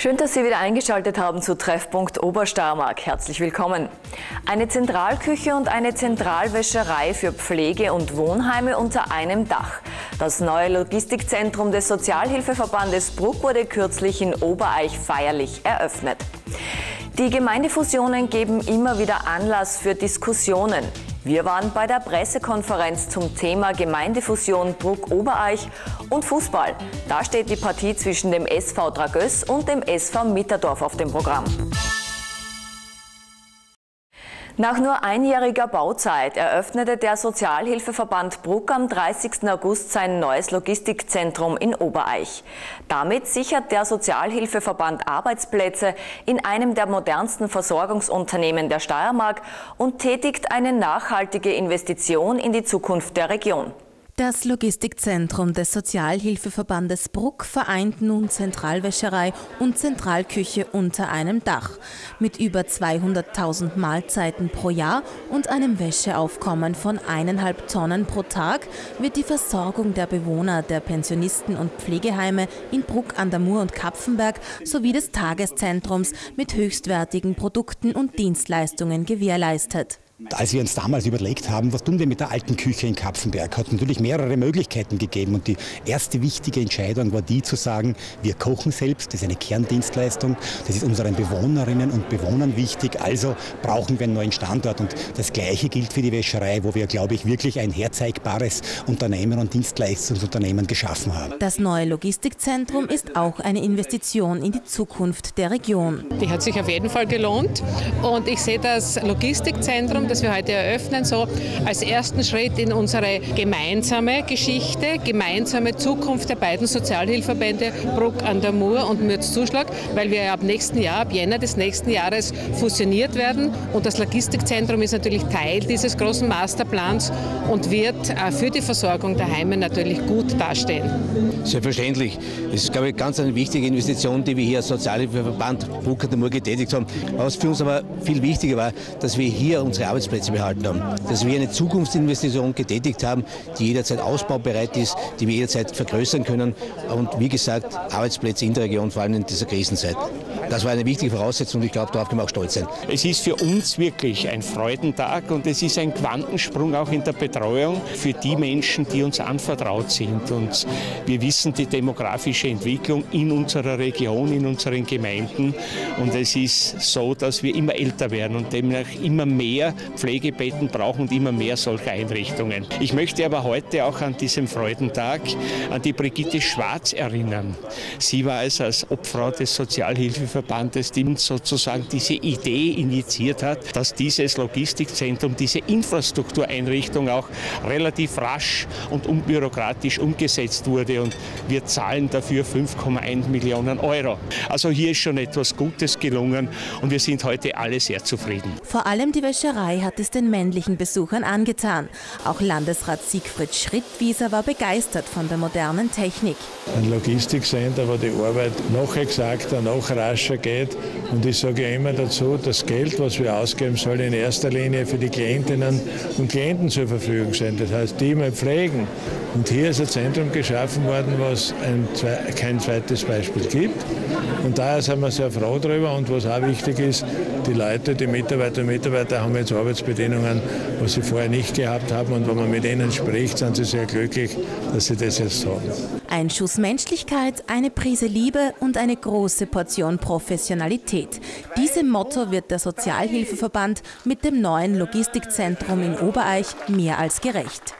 Schön, dass Sie wieder eingeschaltet haben zu Treffpunkt Oberstarmark. Herzlich willkommen. Eine Zentralküche und eine Zentralwäscherei für Pflege- und Wohnheime unter einem Dach. Das neue Logistikzentrum des Sozialhilfeverbandes Bruck wurde kürzlich in Obereich feierlich eröffnet. Die Gemeindefusionen geben immer wieder Anlass für Diskussionen. Wir waren bei der Pressekonferenz zum Thema Gemeindefusion Bruck-Obereich und Fußball. Da steht die Partie zwischen dem SV Dragöss und dem SV Mitterdorf auf dem Programm. Nach nur einjähriger Bauzeit eröffnete der Sozialhilfeverband Bruck am 30. August sein neues Logistikzentrum in Obereich. Damit sichert der Sozialhilfeverband Arbeitsplätze in einem der modernsten Versorgungsunternehmen der Steiermark und tätigt eine nachhaltige Investition in die Zukunft der Region. Das Logistikzentrum des Sozialhilfeverbandes Bruck vereint nun Zentralwäscherei und Zentralküche unter einem Dach. Mit über 200.000 Mahlzeiten pro Jahr und einem Wäscheaufkommen von eineinhalb Tonnen pro Tag wird die Versorgung der Bewohner der Pensionisten und Pflegeheime in Bruck an der Mur und Kapfenberg sowie des Tageszentrums mit höchstwertigen Produkten und Dienstleistungen gewährleistet. Als wir uns damals überlegt haben, was tun wir mit der alten Küche in Kapfenberg, hat es natürlich mehrere Möglichkeiten gegeben. Und die erste wichtige Entscheidung war die zu sagen, wir kochen selbst, das ist eine Kerndienstleistung, das ist unseren Bewohnerinnen und Bewohnern wichtig, also brauchen wir einen neuen Standort. Und das Gleiche gilt für die Wäscherei, wo wir, glaube ich, wirklich ein herzeigbares Unternehmen und Dienstleistungsunternehmen geschaffen haben. Das neue Logistikzentrum ist auch eine Investition in die Zukunft der Region. Die hat sich auf jeden Fall gelohnt. Und ich sehe das Logistikzentrum, das wir heute eröffnen, so als ersten Schritt in unsere gemeinsame Geschichte, gemeinsame Zukunft der beiden Sozialhilfebände Bruck an der Mur und Mürzzuschlag, weil wir ab nächsten Jahr, ab Jänner des nächsten Jahres fusioniert werden. Und das Logistikzentrum ist natürlich Teil dieses großen Masterplans und wird äh, für die Versorgung der Heime natürlich gut dastehen. Selbstverständlich. Es ist, glaube ich, ganz eine wichtige Investition, die wir hier als Sozialhilfeverband Bruck an der Mur getätigt haben. Was für uns aber viel wichtiger war, dass wir hier unsere Arbeit Arbeitsplätze behalten haben. Dass wir eine Zukunftsinvestition getätigt haben, die jederzeit ausbaubereit ist, die wir jederzeit vergrößern können und wie gesagt Arbeitsplätze in der Region, vor allem in dieser Krisenzeit. Das war eine wichtige Voraussetzung und ich glaube, darauf können wir auch stolz sein. Es ist für uns wirklich ein Freudentag und es ist ein Quantensprung auch in der Betreuung für die Menschen, die uns anvertraut sind. Und wir wissen die demografische Entwicklung in unserer Region, in unseren Gemeinden. Und es ist so, dass wir immer älter werden und demnach immer mehr Pflegebetten brauchen und immer mehr solcher Einrichtungen. Ich möchte aber heute auch an diesem Freudentag an die Brigitte Schwarz erinnern. Sie war es als Obfrau des Sozialhilfeverbandes, die sozusagen diese Idee initiiert hat, dass dieses Logistikzentrum, diese Infrastruktureinrichtung auch relativ rasch und unbürokratisch umgesetzt wurde und wir zahlen dafür 5,1 Millionen Euro. Also hier ist schon etwas Gutes gelungen und wir sind heute alle sehr zufrieden. Vor allem die Wäscherei hat es den männlichen Besuchern angetan. Auch Landesrat Siegfried Schrittwieser war begeistert von der modernen Technik. Ein Logistikcenter, wo die Arbeit noch exakter, noch rascher geht. Und ich sage immer dazu, das Geld, was wir ausgeben, soll in erster Linie für die Klientinnen und Klienten zur Verfügung sein. Das heißt, die mal pflegen. Und hier ist ein Zentrum geschaffen worden, was ein, kein zweites Beispiel gibt. Und daher sind wir sehr froh darüber. Und was auch wichtig ist, die Leute, die Mitarbeiter und Mitarbeiter haben jetzt Arbeitsbedingungen, was sie vorher nicht gehabt haben. Und wenn man mit ihnen spricht, sind sie sehr glücklich, dass sie das jetzt haben. Ein Schuss Menschlichkeit, eine Prise Liebe und eine große Portion Professionalität. Diesem Motto wird der Sozialhilfeverband mit dem neuen Logistikzentrum in Obereich mehr als gerecht.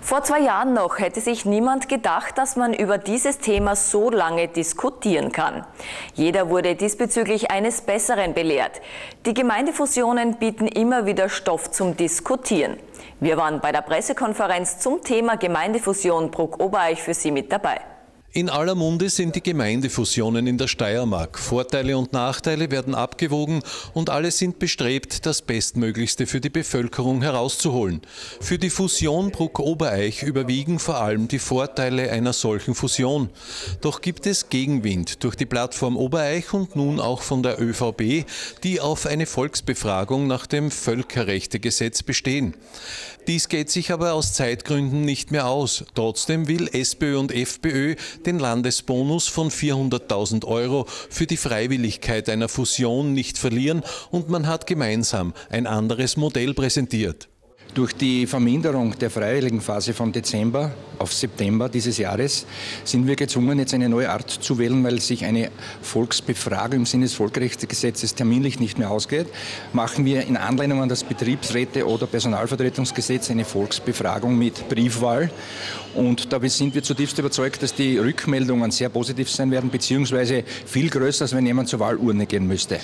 Vor zwei Jahren noch hätte sich niemand gedacht, dass man über dieses Thema so lange diskutieren kann. Jeder wurde diesbezüglich eines Besseren belehrt. Die Gemeindefusionen bieten immer wieder Stoff zum Diskutieren. Wir waren bei der Pressekonferenz zum Thema Gemeindefusion Bruck-Obereich für Sie mit dabei. In aller Munde sind die Gemeindefusionen in der Steiermark. Vorteile und Nachteile werden abgewogen und alle sind bestrebt, das Bestmöglichste für die Bevölkerung herauszuholen. Für die Fusion Bruck-Obereich überwiegen vor allem die Vorteile einer solchen Fusion. Doch gibt es Gegenwind durch die Plattform Obereich und nun auch von der ÖVP, die auf eine Volksbefragung nach dem Völkerrechtegesetz bestehen. Dies geht sich aber aus Zeitgründen nicht mehr aus. Trotzdem will SPÖ und FPÖ den Landesbonus von 400.000 Euro für die Freiwilligkeit einer Fusion nicht verlieren und man hat gemeinsam ein anderes Modell präsentiert. Durch die Verminderung der freiwilligen Phase von Dezember auf September dieses Jahres sind wir gezwungen, jetzt eine neue Art zu wählen, weil sich eine Volksbefragung im Sinne des Volksrechtsgesetzes terminlich nicht mehr ausgeht. Machen wir in Anlehnung an das Betriebsräte- oder Personalvertretungsgesetz eine Volksbefragung mit Briefwahl. Und dabei sind wir zutiefst überzeugt, dass die Rückmeldungen sehr positiv sein werden, beziehungsweise viel größer, als wenn jemand zur Wahlurne gehen müsste.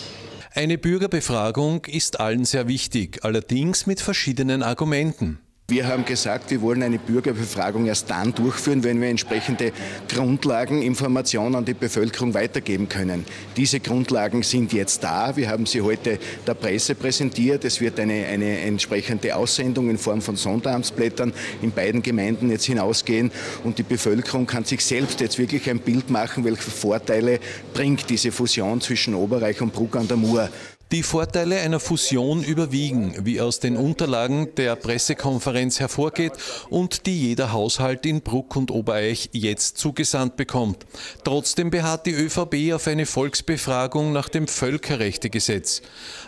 Eine Bürgerbefragung ist allen sehr wichtig, allerdings mit verschiedenen Argumenten. Wir haben gesagt, wir wollen eine Bürgerbefragung erst dann durchführen, wenn wir entsprechende Grundlagen, Informationen an die Bevölkerung weitergeben können. Diese Grundlagen sind jetzt da. Wir haben sie heute der Presse präsentiert. Es wird eine, eine entsprechende Aussendung in Form von Sonderamtsblättern in beiden Gemeinden jetzt hinausgehen. Und die Bevölkerung kann sich selbst jetzt wirklich ein Bild machen, welche Vorteile bringt diese Fusion zwischen Oberreich und Bruck an der Mur. Die Vorteile einer Fusion überwiegen, wie aus den Unterlagen der Pressekonferenz hervorgeht und die jeder Haushalt in Bruck und Obereich jetzt zugesandt bekommt. Trotzdem beharrt die ÖVP auf eine Volksbefragung nach dem Völkerrechtegesetz.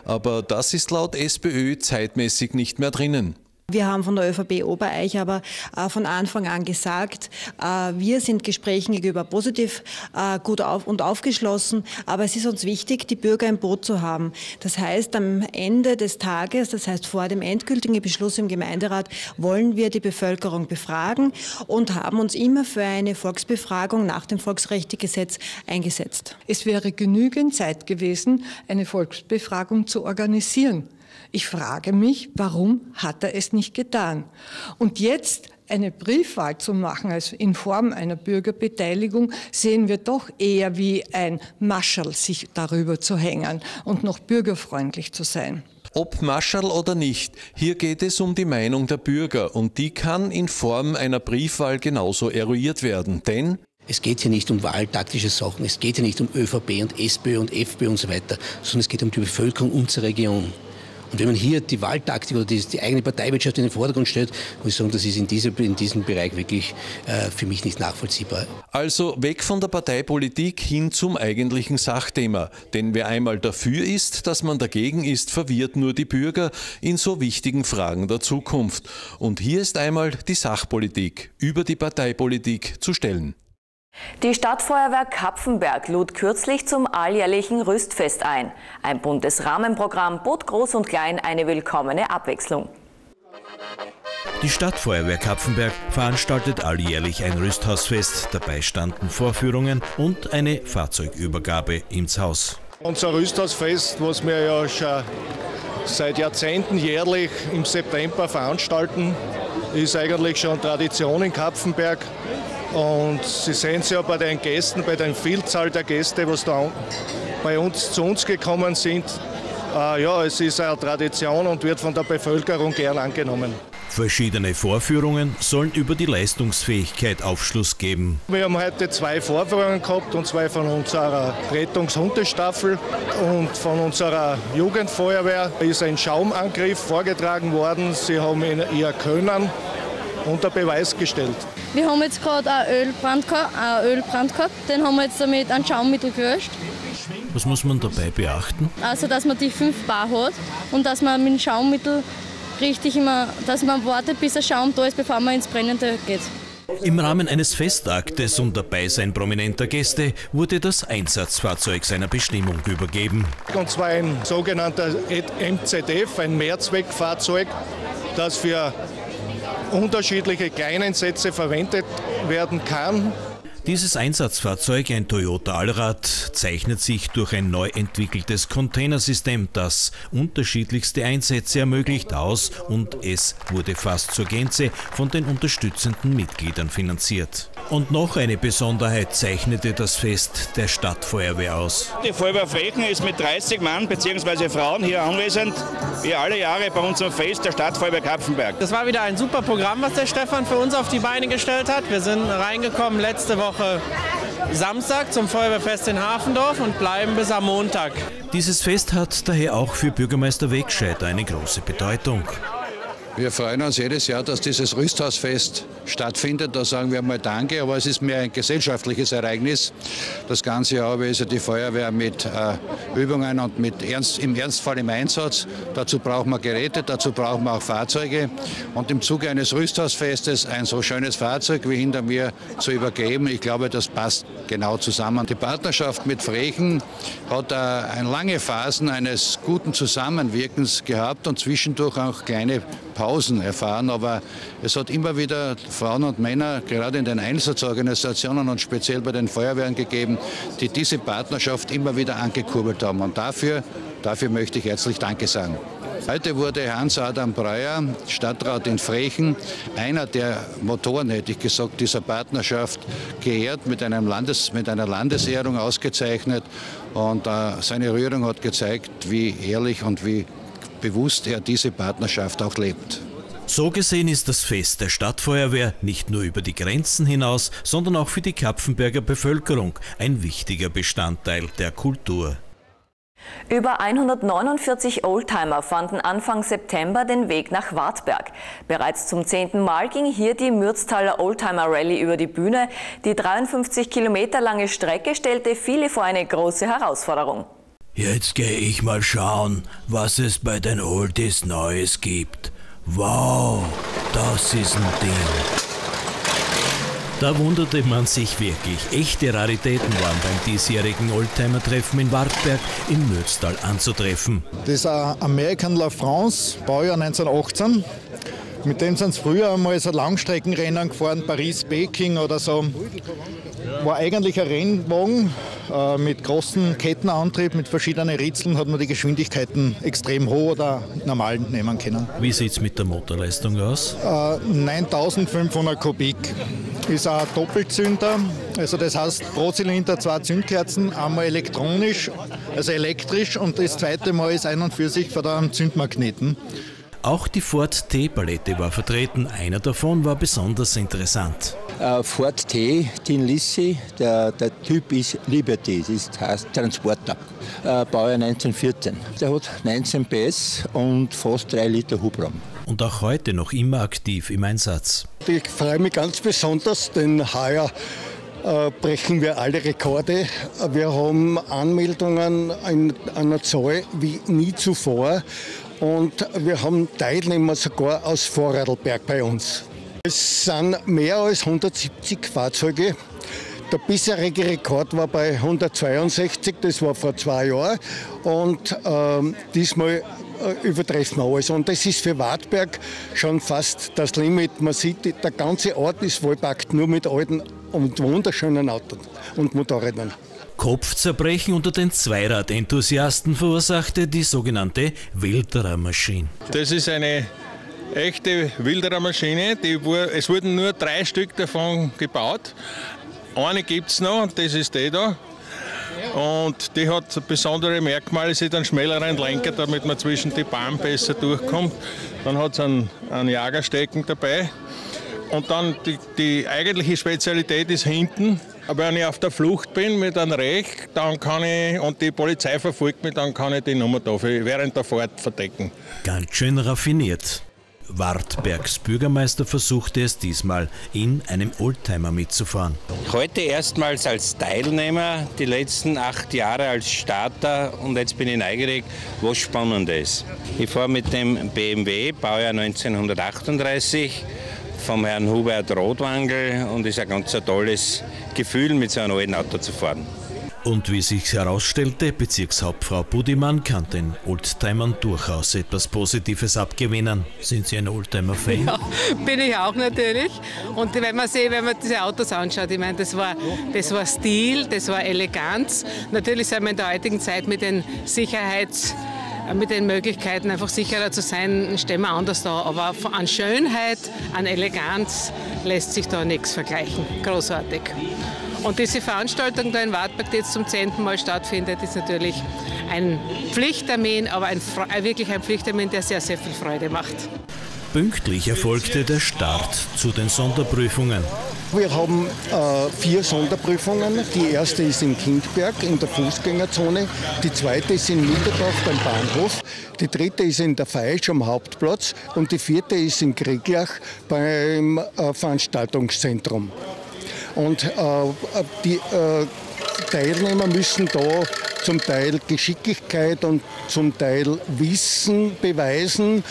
Aber das ist laut SPÖ zeitmäßig nicht mehr drinnen. Wir haben von der ÖVP Obereich aber äh, von Anfang an gesagt, äh, wir sind Gesprächen gegenüber positiv äh, gut auf und aufgeschlossen, aber es ist uns wichtig, die Bürger im Boot zu haben. Das heißt, am Ende des Tages, das heißt vor dem endgültigen Beschluss im Gemeinderat, wollen wir die Bevölkerung befragen und haben uns immer für eine Volksbefragung nach dem Volksrechtegesetz eingesetzt. Es wäre genügend Zeit gewesen, eine Volksbefragung zu organisieren. Ich frage mich, warum hat er es nicht getan? Und jetzt eine Briefwahl zu machen, also in Form einer Bürgerbeteiligung, sehen wir doch eher wie ein Mascherl, sich darüber zu hängen und noch bürgerfreundlich zu sein. Ob Mascherl oder nicht, hier geht es um die Meinung der Bürger und die kann in Form einer Briefwahl genauso eruiert werden. Denn es geht hier nicht um wahltaktische Sachen, es geht hier nicht um ÖVP und SPÖ und FPÖ und so weiter, sondern es geht um die Bevölkerung unserer Region. Und wenn man hier die Wahltaktik oder die, die eigene Parteiwirtschaft in den Vordergrund stellt, muss ich sagen, das ist in, diese, in diesem Bereich wirklich äh, für mich nicht nachvollziehbar. Also weg von der Parteipolitik hin zum eigentlichen Sachthema. Denn wer einmal dafür ist, dass man dagegen ist, verwirrt nur die Bürger in so wichtigen Fragen der Zukunft. Und hier ist einmal die Sachpolitik über die Parteipolitik zu stellen. Die Stadtfeuerwehr Kapfenberg lud kürzlich zum alljährlichen Rüstfest ein. Ein buntes Rahmenprogramm bot Groß und Klein eine willkommene Abwechslung. Die Stadtfeuerwehr Kapfenberg veranstaltet alljährlich ein Rüsthausfest. Dabei standen Vorführungen und eine Fahrzeugübergabe ins Haus. Unser Rüsthausfest, was wir ja schon seit Jahrzehnten jährlich im September veranstalten, ist eigentlich schon Tradition in Kapfenberg. Und Sie sehen es ja bei den Gästen, bei der Vielzahl der Gäste, was da bei uns zu uns gekommen sind. Äh, ja, es ist eine Tradition und wird von der Bevölkerung gern angenommen. Verschiedene Vorführungen sollen über die Leistungsfähigkeit Aufschluss geben. Wir haben heute zwei Vorführungen gehabt, und zwar von unserer Rettungshundestaffel und von unserer Jugendfeuerwehr. Da ist ein Schaumangriff vorgetragen worden. Sie haben ihn ihr Können unter Beweis gestellt. Wir haben jetzt gerade einen Ölbrand, gehabt, einen Ölbrand gehabt, den haben wir jetzt damit ein Schaummittel gelöscht. Was muss man dabei beachten? Also, dass man die 5 Bar hat und dass man mit dem Schaummittel richtig immer, dass man wartet, bis der Schaum da ist, bevor man ins Brennende geht. Im Rahmen eines Festaktes und dabei sein prominenter Gäste wurde das Einsatzfahrzeug seiner Bestimmung übergeben. Und zwar ein sogenannter MZF, ein Mehrzweckfahrzeug, das für unterschiedliche Kleineinsätze verwendet werden kann. Dieses Einsatzfahrzeug, ein Toyota Allrad, zeichnet sich durch ein neu entwickeltes Containersystem, das unterschiedlichste Einsätze ermöglicht, aus und es wurde fast zur Gänze von den unterstützenden Mitgliedern finanziert. Und noch eine Besonderheit zeichnete das Fest der Stadtfeuerwehr aus. Die Feuerwehr Frechen ist mit 30 Mann bzw. Frauen hier anwesend, wie alle Jahre bei unserem Fest der Stadtfeuerwehr Kapfenberg. Das war wieder ein super Programm, was der Stefan für uns auf die Beine gestellt hat. Wir sind reingekommen letzte Woche Samstag zum Feuerwehrfest in Hafendorf und bleiben bis am Montag. Dieses Fest hat daher auch für Bürgermeister Wegscheider eine große Bedeutung. Wir freuen uns jedes Jahr, dass dieses Rüsthausfest stattfindet. Da sagen wir mal Danke, aber es ist mehr ein gesellschaftliches Ereignis. Das ganze Jahr ist ja die Feuerwehr mit äh, Übungen und mit Ernst, im Ernstfall im Einsatz. Dazu brauchen wir Geräte, dazu brauchen wir auch Fahrzeuge. Und im Zuge eines Rüsthausfestes ein so schönes Fahrzeug wie hinter mir zu übergeben, ich glaube, das passt genau zusammen. Die Partnerschaft mit Frechen hat äh, lange Phasen eines guten Zusammenwirkens gehabt und zwischendurch auch kleine Pausen erfahren. Aber es hat immer wieder Frauen und Männer, gerade in den Einsatzorganisationen und speziell bei den Feuerwehren gegeben, die diese Partnerschaft immer wieder angekurbelt haben. Und dafür, dafür möchte ich herzlich Danke sagen. Heute wurde Hans-Adam Breuer, Stadtrat in Frechen, einer der Motoren, hätte ich gesagt, dieser Partnerschaft geehrt, mit, einem Landes-, mit einer Landesehrung ausgezeichnet. Und äh, seine Rührung hat gezeigt, wie ehrlich und wie bewusst er diese Partnerschaft auch lebt. So gesehen ist das Fest der Stadtfeuerwehr nicht nur über die Grenzen hinaus, sondern auch für die Kapfenberger Bevölkerung ein wichtiger Bestandteil der Kultur. Über 149 Oldtimer fanden Anfang September den Weg nach Wartberg. Bereits zum zehnten Mal ging hier die Mürztaler Oldtimer Rallye über die Bühne. Die 53 Kilometer lange Strecke stellte viele vor eine große Herausforderung. Jetzt gehe ich mal schauen, was es bei den Oldies Neues gibt. Wow, das ist ein Ding. Da wunderte man sich wirklich. Echte Raritäten waren beim diesjährigen Oldtimer-Treffen in Wartberg im Mürztal anzutreffen. Das ist ein American La France, Baujahr 1918. Mit dem sind sie früher einmal so Langstreckenrennen gefahren, Paris-Peking oder so. War eigentlich ein Rennwagen äh, mit großen Kettenantrieb, mit verschiedenen Ritzeln, hat man die Geschwindigkeiten extrem hoch oder normal nehmen können. Wie sieht es mit der Motorleistung aus? Äh, 9500 Kubik. Ist ein Doppelzünder, also das heißt pro Zylinder zwei Zündkerzen, einmal elektronisch, also elektrisch und das zweite Mal ist ein und für sich von einem Zündmagneten. Auch die Ford T-Palette war vertreten. Einer davon war besonders interessant. Uh, Ford T, Tin Lissy, der, der, Typ ist Liberty, das heißt Transporter, uh, Baujahr 1914. Der hat 19 PS und fast 3 Liter Hubraum. Und auch heute noch immer aktiv im Einsatz. Ich freue mich ganz besonders, denn heuer äh, brechen wir alle Rekorde. Wir haben Anmeldungen in einer Zahl wie nie zuvor und wir haben Teilnehmer sogar aus Vorarlberg bei uns. Es sind mehr als 170 Fahrzeuge. Der bisherige Rekord war bei 162, das war vor zwei Jahren. Und ähm, diesmal äh, übertreffen wir alles. Und das ist für Wartberg schon fast das Limit. Man sieht, der ganze Ort ist vollpackt nur mit alten und wunderschönen Autos und Motorrädern. Kopfzerbrechen unter den Zweirad-Enthusiasten verursachte die sogenannte Wilderer-Maschine. Das ist eine echte Wilderer-Maschine. Es wurden nur drei Stück davon gebaut. Eine gibt es noch das ist die da. Und die hat besondere Merkmale, sie hat einen schmäleren Lenker, damit man zwischen die Bahnen besser durchkommt. Dann hat es einen, einen Jagerstecken dabei. Und dann die, die eigentliche Spezialität ist hinten, wenn ich auf der Flucht bin mit einem Recht, dann kann ich, und die Polizei verfolgt mich, dann kann ich die Nummer da während der Fahrt verdecken. Ganz schön raffiniert. Wartbergs Bürgermeister versuchte es diesmal, in einem Oldtimer mitzufahren. Heute erstmals als Teilnehmer, die letzten acht Jahre als Starter und jetzt bin ich neugierig, was spannend ist. Ich fahre mit dem BMW, Baujahr 1938 vom Herrn Hubert Rotwangel und ist ein ganz tolles Gefühl, mit so einem alten Auto zu fahren. Und wie sich herausstellte, Bezirkshauptfrau Budimann kann den Oldtimern durchaus etwas Positives abgewinnen. Sind Sie ein Oldtimer-Fan? Ja, bin ich auch natürlich. Und wenn man, sieht, wenn man diese Autos anschaut, ich meine, das war, das war Stil, das war Eleganz. Natürlich sind wir in der heutigen Zeit mit den Sicherheits- mit den Möglichkeiten, einfach sicherer zu sein, stehen wir anders da. Aber an Schönheit, an Eleganz lässt sich da nichts vergleichen. Großartig. Und diese Veranstaltung da in Wartberg, die jetzt zum zehnten Mal stattfindet, ist natürlich ein Pflichttermin, aber ein, wirklich ein Pflichttermin, der sehr, sehr viel Freude macht. Pünktlich erfolgte der Start zu den Sonderprüfungen. wir haben äh, vier Sonderprüfungen. Die erste ist in Kindberg in der Fußgängerzone, die zweite ist in Mitteldorf beim Bahnhof, die dritte ist in der Feisch am Hauptplatz und die vierte ist in Krieglach beim äh, Veranstaltungszentrum. Und äh, die äh, Teilnehmer müssen da zum Teil Geschicklichkeit und zum Teil Wissen beweisen.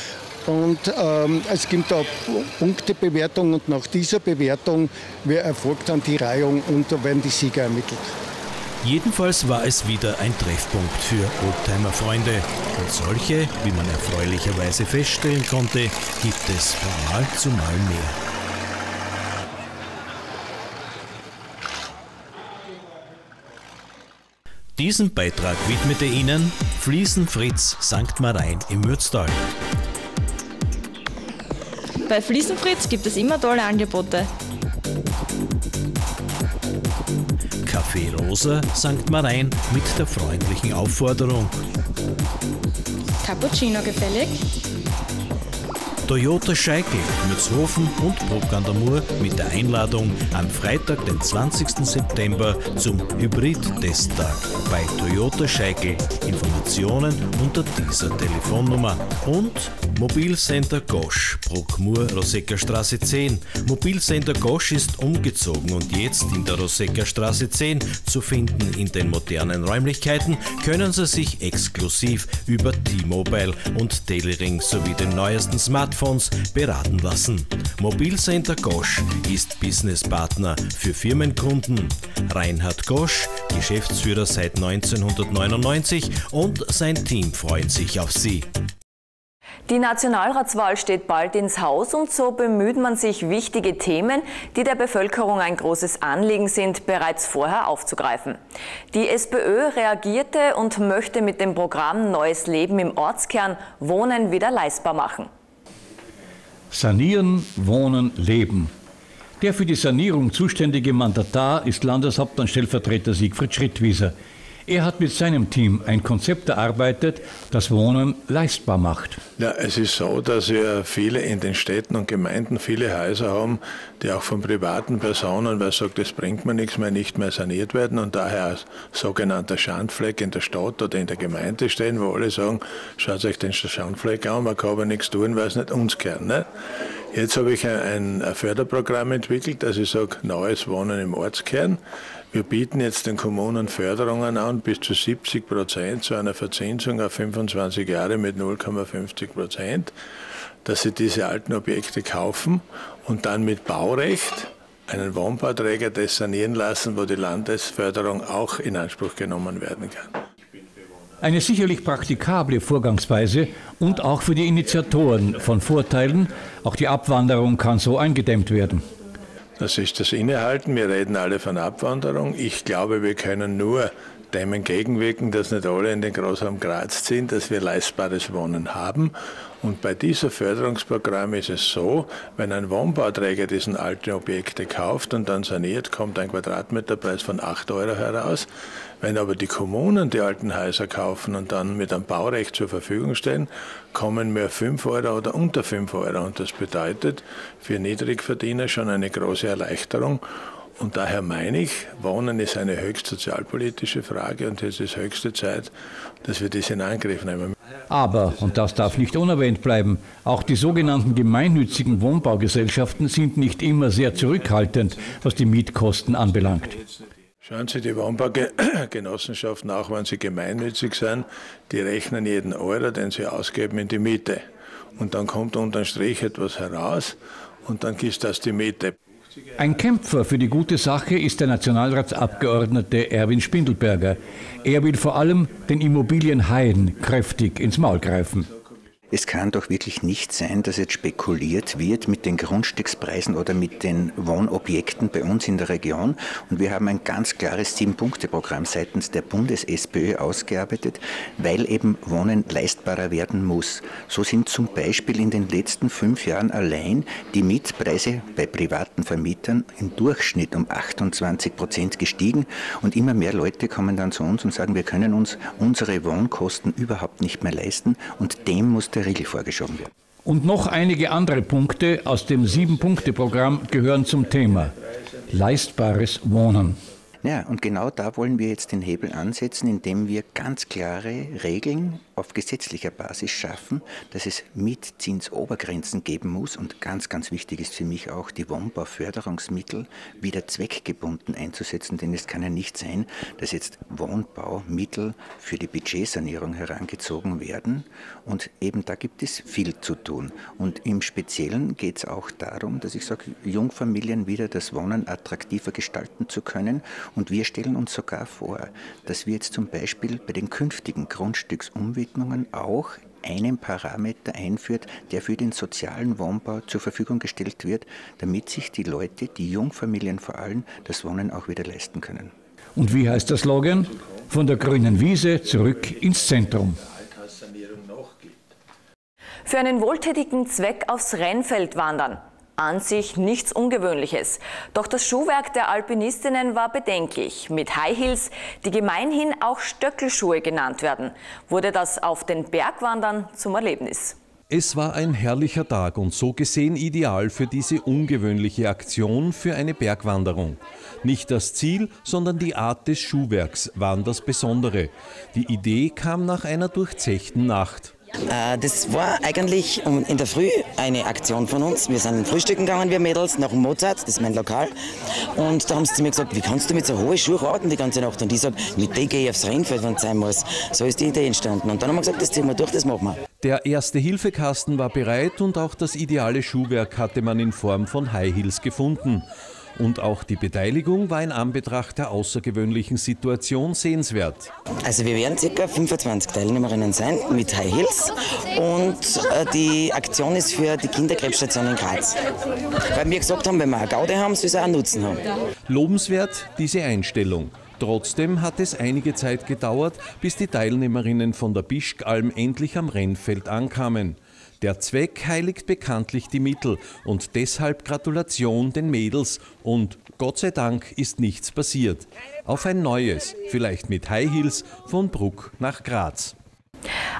Und ähm, es gibt da Punktebewertung und nach dieser Bewertung erfolgt dann die Reihung und da werden die Sieger ermittelt. Jedenfalls war es wieder ein Treffpunkt für Oldtimer-Freunde. Und solche, wie man erfreulicherweise feststellen konnte, gibt es von Mal zu Mal mehr. Diesen Beitrag widmete Ihnen Fliesen Fritz St. Marein im Mürztal. Bei Fliesenfritz gibt es immer tolle Angebote. Café Rosa St. Marein mit der freundlichen Aufforderung. Cappuccino gefällig? Toyota Scheikel, Mürzhofen und Bruck an der Mur mit der Einladung am Freitag, den 20. September zum Hybrid-Testtag bei Toyota Scheikel. Informationen unter dieser Telefonnummer. Und Mobilcenter Gosch, Bruckmur, Rosecker Straße 10. Mobilcenter Gosch ist umgezogen und jetzt in der Rosecker Straße 10 zu finden. In den modernen Räumlichkeiten können Sie sich exklusiv über T-Mobile und Telering sowie den neuesten Smartphones beraten lassen. Mobilcenter Gosch ist Businesspartner für Firmenkunden. Reinhard Gosch, Geschäftsführer seit 1999 und sein Team freuen sich auf Sie. Die Nationalratswahl steht bald ins Haus und so bemüht man sich, wichtige Themen, die der Bevölkerung ein großes Anliegen sind, bereits vorher aufzugreifen. Die SPÖ reagierte und möchte mit dem Programm Neues Leben im Ortskern Wohnen wieder leistbar machen. Sanieren, Wohnen, Leben. Der für die Sanierung zuständige Mandatar ist Landeshauptmann Stellvertreter Siegfried Schrittwieser. Er hat mit seinem Team ein Konzept erarbeitet, das Wohnen leistbar macht. Ja, es ist so, dass wir viele in den Städten und Gemeinden viele Häuser haben, die auch von privaten Personen, weil sagt, das bringt mir nichts mehr, nicht mehr saniert werden und daher als sogenannter Schandfleck in der Stadt oder in der Gemeinde stehen, wo alle sagen, schaut euch den Schandfleck an, man kann aber nichts tun, weil es nicht uns gehört. Ne? Jetzt habe ich ein, ein Förderprogramm entwickelt, das ich sage, neues Wohnen im Ortskern. Wir bieten jetzt den Kommunen Förderungen an bis zu 70 Prozent zu einer Verzinsung auf 25 Jahre mit 0,50 Prozent, dass sie diese alten Objekte kaufen und dann mit Baurecht einen Wohnbauträger das sanieren lassen, wo die Landesförderung auch in Anspruch genommen werden kann. Eine sicherlich praktikable Vorgangsweise und auch für die Initiatoren von Vorteilen. Auch die Abwanderung kann so eingedämmt werden. Das ist das Innehalten. Wir reden alle von Abwanderung. Ich glaube, wir können nur dem entgegenwirken, dass nicht alle in den Großraum Graz ziehen, dass wir leistbares Wohnen haben. Und bei diesem Förderungsprogramm ist es so, wenn ein Wohnbauträger diesen alten Objekte kauft und dann saniert, kommt ein Quadratmeterpreis von 8 Euro heraus. Wenn aber die Kommunen die alten Häuser kaufen und dann mit einem Baurecht zur Verfügung stellen, kommen mehr 5 Euro oder unter 5 Euro. Und das bedeutet für Niedrigverdiener schon eine große Erleichterung. Und daher meine ich, Wohnen ist eine höchst sozialpolitische Frage und es ist höchste Zeit, dass wir das in Angriff nehmen. Aber, und das darf nicht unerwähnt bleiben, auch die sogenannten gemeinnützigen Wohnbaugesellschaften sind nicht immer sehr zurückhaltend, was die Mietkosten anbelangt. Schauen Sie die Wohnbaugenossenschaften auch, wenn sie gemeinnützig sind, die rechnen jeden Euro, den sie ausgeben, in die Miete. Und dann kommt unterm Strich etwas heraus und dann ist das die Miete. Ein Kämpfer für die gute Sache ist der Nationalratsabgeordnete Erwin Spindelberger. Er will vor allem den Immobilienhaien kräftig ins Maul greifen. Es kann doch wirklich nicht sein, dass jetzt spekuliert wird mit den Grundstückspreisen oder mit den Wohnobjekten bei uns in der Region. Und wir haben ein ganz klares Sieben-Punkte-Programm seitens der Bundes-SPÖ ausgearbeitet, weil eben Wohnen leistbarer werden muss. So sind zum Beispiel in den letzten fünf Jahren allein die Mietpreise bei privaten Vermietern im Durchschnitt um 28 Prozent gestiegen. Und immer mehr Leute kommen dann zu uns und sagen, wir können uns unsere Wohnkosten überhaupt nicht mehr leisten. Und dem muss der Riegel vorgeschoben wird. Und noch einige andere Punkte aus dem Sieben-Punkte-Programm gehören zum Thema. leistbares Wohnen. Ja, und genau da wollen wir jetzt den Hebel ansetzen, indem wir ganz klare Regeln auf gesetzlicher Basis schaffen, dass es Mietzinsobergrenzen geben muss. Und ganz, ganz wichtig ist für mich auch, die Wohnbauförderungsmittel wieder zweckgebunden einzusetzen, denn es kann ja nicht sein, dass jetzt Wohnbaumittel für die Budgetsanierung herangezogen werden. Und eben da gibt es viel zu tun. Und im Speziellen geht es auch darum, dass ich sage, Jungfamilien wieder das Wohnen attraktiver gestalten zu können. Und wir stellen uns sogar vor, dass wir jetzt zum Beispiel bei den künftigen Grundstücksumwidmungen auch einen Parameter einführt, der für den sozialen Wohnbau zur Verfügung gestellt wird, damit sich die Leute, die Jungfamilien vor allem, das Wohnen auch wieder leisten können. Und wie heißt der Slogan? Von der grünen Wiese zurück ins Zentrum. Für einen wohltätigen Zweck aufs Rennfeld wandern. An sich nichts Ungewöhnliches. Doch das Schuhwerk der Alpinistinnen war bedenklich. Mit High Heels, die gemeinhin auch Stöckelschuhe genannt werden, wurde das auf den Bergwandern zum Erlebnis. Es war ein herrlicher Tag und so gesehen ideal für diese ungewöhnliche Aktion für eine Bergwanderung. Nicht das Ziel, sondern die Art des Schuhwerks waren das Besondere. Die Idee kam nach einer durchzechten Nacht. Äh, das war eigentlich in der Früh eine Aktion von uns. Wir sind frühstücken gegangen, wir Mädels, nach Mozart, das ist mein Lokal. Und da haben sie zu mir gesagt, wie kannst du mit so hohen Schuhen warten die ganze Nacht? Und ich sage, mit denen gehe ich aufs Rennfeld, wenn es sein muss. So ist die Idee entstanden. Und dann haben wir gesagt, das ziehen wir durch, das machen wir. Der erste Hilfekasten war bereit und auch das ideale Schuhwerk hatte man in Form von High Heels gefunden. Und auch die Beteiligung war in Anbetracht der außergewöhnlichen Situation sehenswert. Also wir werden ca. 25 Teilnehmerinnen sein mit High Heels und äh, die Aktion ist für die Kinderkrebsstation in Graz. Weil wir gesagt haben, wenn wir eine Gaude haben, soll es auch einen Nutzen haben. Lobenswert diese Einstellung. Trotzdem hat es einige Zeit gedauert, bis die Teilnehmerinnen von der Bischkalm endlich am Rennfeld ankamen. Der Zweck heiligt bekanntlich die Mittel und deshalb Gratulation den Mädels und Gott sei Dank ist nichts passiert. Auf ein neues, vielleicht mit High Heels von Bruck nach Graz.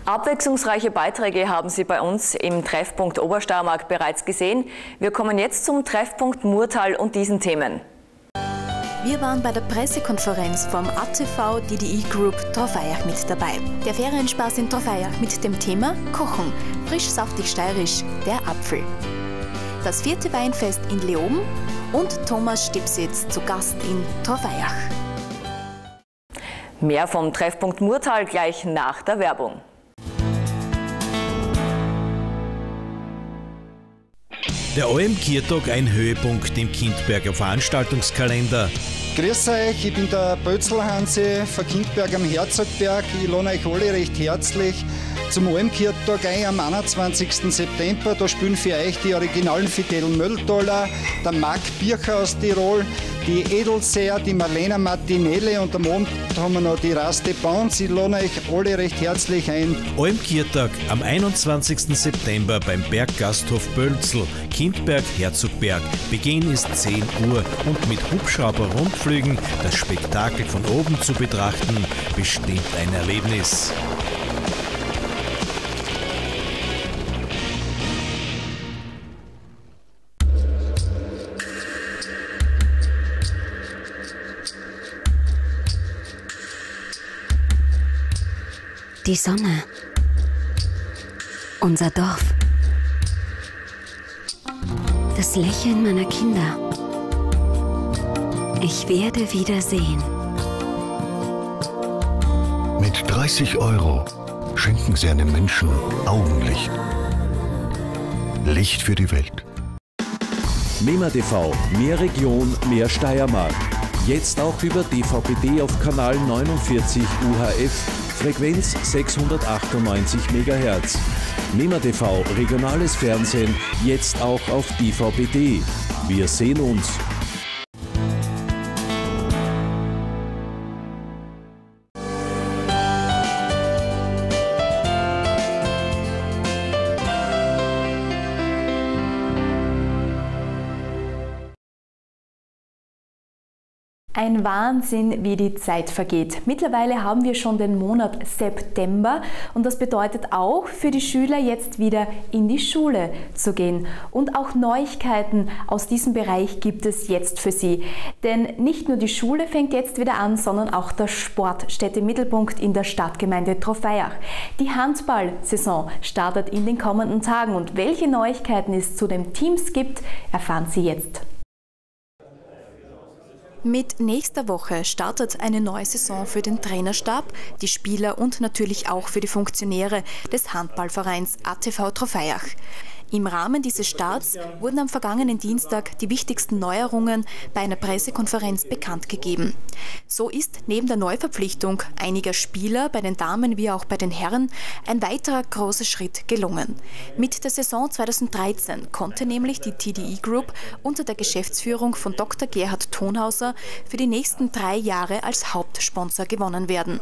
Abwechslungsreiche Beiträge haben Sie bei uns im Treffpunkt Obersteiermark bereits gesehen. Wir kommen jetzt zum Treffpunkt Murtal und diesen Themen. Wir waren bei der Pressekonferenz vom ATV DDI Group Trofeiach mit dabei. Der Ferienspaß in Trofeiach mit dem Thema Kochen, frisch, saftig, steirisch, der Apfel. Das vierte Weinfest in Leoben und Thomas Stipsitz zu Gast in Trofeiach. Mehr vom Treffpunkt Murtal gleich nach der Werbung. Der OM-Kiertag ein Höhepunkt im Kindberger Veranstaltungskalender. Grüß euch, ich bin der Bötzelhanse von Kindberg am Herzogberg. Ich lohne euch alle recht herzlich zum OM-Kiertag ein am 21. September. Da spielen für euch die originalen Fidel Mölltoller, der Marc Bircher aus Tirol, die Edelseher, die Marlena Martinelli und am Abend haben wir noch die Raste Bounce. Ich lohne euch alle recht herzlich ein. Almkirtag am 21. September beim Berggasthof Bölzl, Kindberg, Herzogberg. Beginn ist 10 Uhr und mit Hubschrauber-Rundflügen das Spektakel von oben zu betrachten, bestimmt ein Erlebnis. Die Sonne. Unser Dorf. Das Lächeln meiner Kinder. Ich werde wieder sehen. Mit 30 Euro schenken Sie einem Menschen Augenlicht. Licht für die Welt. MEMA TV, mehr Region, mehr Steiermark. Jetzt auch über DVB-D auf Kanal 49 UHF Frequenz 698 MHz. MEMA TV, regionales Fernsehen, jetzt auch auf DVB-D. Wir sehen uns. Ein Wahnsinn, wie die Zeit vergeht. Mittlerweile haben wir schon den Monat September und das bedeutet auch für die Schüler jetzt wieder in die Schule zu gehen. Und auch Neuigkeiten aus diesem Bereich gibt es jetzt für Sie. Denn nicht nur die Schule fängt jetzt wieder an, sondern auch der Sport steht im Mittelpunkt in der Stadtgemeinde Trofeiach. Die Handball-Saison startet in den kommenden Tagen und welche Neuigkeiten es zu den Teams gibt, erfahren Sie jetzt. Mit nächster Woche startet eine neue Saison für den Trainerstab, die Spieler und natürlich auch für die Funktionäre des Handballvereins ATV Trofeiach. Im Rahmen dieses Starts wurden am vergangenen Dienstag die wichtigsten Neuerungen bei einer Pressekonferenz bekannt gegeben. So ist neben der Neuverpflichtung einiger Spieler bei den Damen wie auch bei den Herren ein weiterer großer Schritt gelungen. Mit der Saison 2013 konnte nämlich die TDI Group unter der Geschäftsführung von Dr. Gerhard Thonhauser für die nächsten drei Jahre als Hauptsponsor gewonnen werden.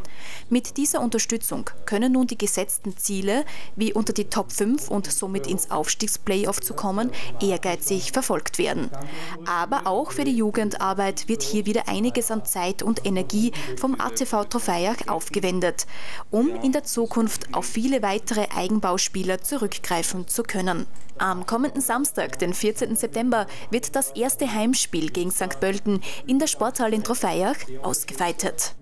Mit dieser Unterstützung können nun die gesetzten Ziele wie unter die Top 5 und somit ins Aufstieg Aufstiegsplayoff zu kommen, ehrgeizig verfolgt werden. Aber auch für die Jugendarbeit wird hier wieder einiges an Zeit und Energie vom ATV Trofeiach aufgewendet, um in der Zukunft auf viele weitere Eigenbauspieler zurückgreifen zu können. Am kommenden Samstag, den 14. September, wird das erste Heimspiel gegen St. Pölten in der Sporthalle in Trofeiach ausgefeitet.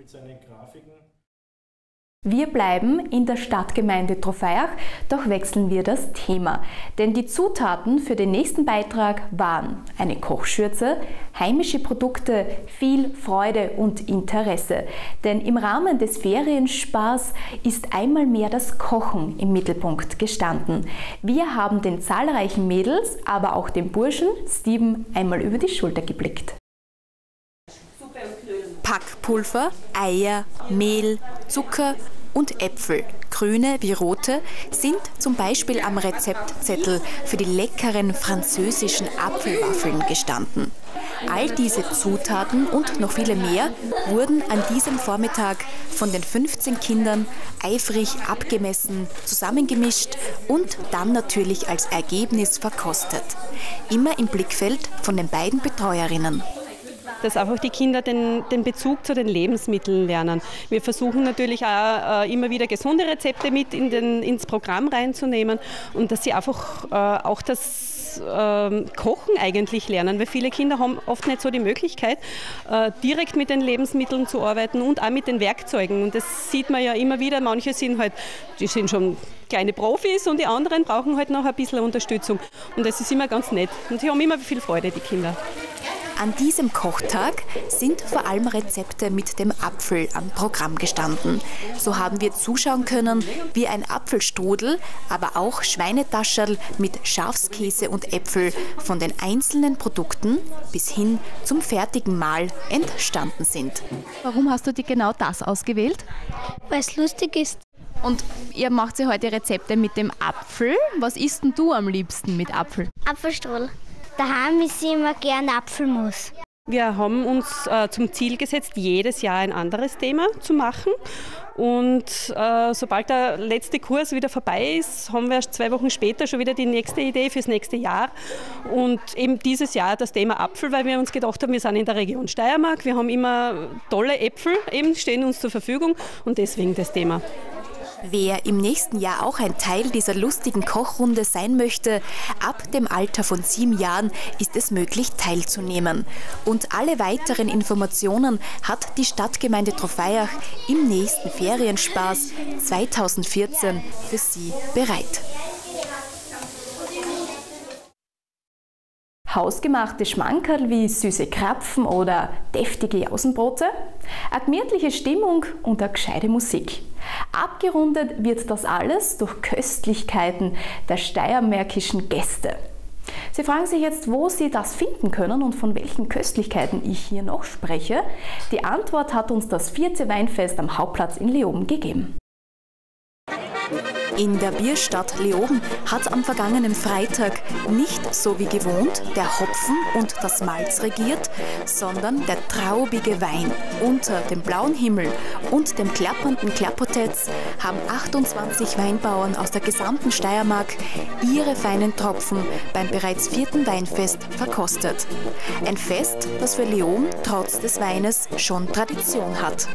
Wir bleiben in der Stadtgemeinde Trofeiach, doch wechseln wir das Thema. Denn die Zutaten für den nächsten Beitrag waren eine Kochschürze, heimische Produkte, viel Freude und Interesse. Denn im Rahmen des Ferienspars ist einmal mehr das Kochen im Mittelpunkt gestanden. Wir haben den zahlreichen Mädels, aber auch dem Burschen Steven einmal über die Schulter geblickt. Packpulver, Eier, Mehl, Zucker und Äpfel, grüne wie rote, sind zum Beispiel am Rezeptzettel für die leckeren französischen Apfelwaffeln gestanden. All diese Zutaten und noch viele mehr wurden an diesem Vormittag von den 15 Kindern eifrig abgemessen, zusammengemischt und dann natürlich als Ergebnis verkostet. Immer im Blickfeld von den beiden Betreuerinnen dass einfach die Kinder den, den Bezug zu den Lebensmitteln lernen. Wir versuchen natürlich auch äh, immer wieder gesunde Rezepte mit in den, ins Programm reinzunehmen und dass sie einfach äh, auch das ähm, Kochen eigentlich lernen, weil viele Kinder haben oft nicht so die Möglichkeit, äh, direkt mit den Lebensmitteln zu arbeiten und auch mit den Werkzeugen. Und das sieht man ja immer wieder. Manche sind halt, die sind schon kleine Profis und die anderen brauchen halt noch ein bisschen Unterstützung. Und das ist immer ganz nett. Und sie haben immer viel Freude, die Kinder. An diesem Kochtag sind vor allem Rezepte mit dem Apfel am Programm gestanden. So haben wir zuschauen können, wie ein Apfelstrudel, aber auch Schweinetascherl mit Schafskäse und Äpfel von den einzelnen Produkten bis hin zum fertigen Mahl entstanden sind. Warum hast du dir genau das ausgewählt? Weil es lustig ist. Und ihr macht ja heute Rezepte mit dem Apfel. Was isst denn du am liebsten mit Apfel? Apfelstrudel. Daheim ist immer gern Apfelmus. Wir haben uns äh, zum Ziel gesetzt, jedes Jahr ein anderes Thema zu machen. Und äh, sobald der letzte Kurs wieder vorbei ist, haben wir zwei Wochen später schon wieder die nächste Idee fürs nächste Jahr. Und eben dieses Jahr das Thema Apfel, weil wir uns gedacht haben, wir sind in der Region Steiermark, wir haben immer tolle Äpfel, eben stehen uns zur Verfügung und deswegen das Thema. Wer im nächsten Jahr auch ein Teil dieser lustigen Kochrunde sein möchte, ab dem Alter von sieben Jahren ist es möglich teilzunehmen. Und alle weiteren Informationen hat die Stadtgemeinde Trofeiach im nächsten Ferienspaß 2014 für Sie bereit. Hausgemachte Schmankerl wie süße Krapfen oder deftige Jausenbrote, eine gemütliche Stimmung und eine gescheite Musik. Abgerundet wird das alles durch Köstlichkeiten der steiermärkischen Gäste. Sie fragen sich jetzt, wo Sie das finden können und von welchen Köstlichkeiten ich hier noch spreche. Die Antwort hat uns das vierte Weinfest am Hauptplatz in Leoben gegeben. In der Bierstadt Leoben hat am vergangenen Freitag nicht so wie gewohnt der Hopfen und das Malz regiert, sondern der traubige Wein. Unter dem blauen Himmel und dem klappernden Klappotetz haben 28 Weinbauern aus der gesamten Steiermark ihre feinen Tropfen beim bereits vierten Weinfest verkostet. Ein Fest, das für Leoben trotz des Weines schon Tradition hat.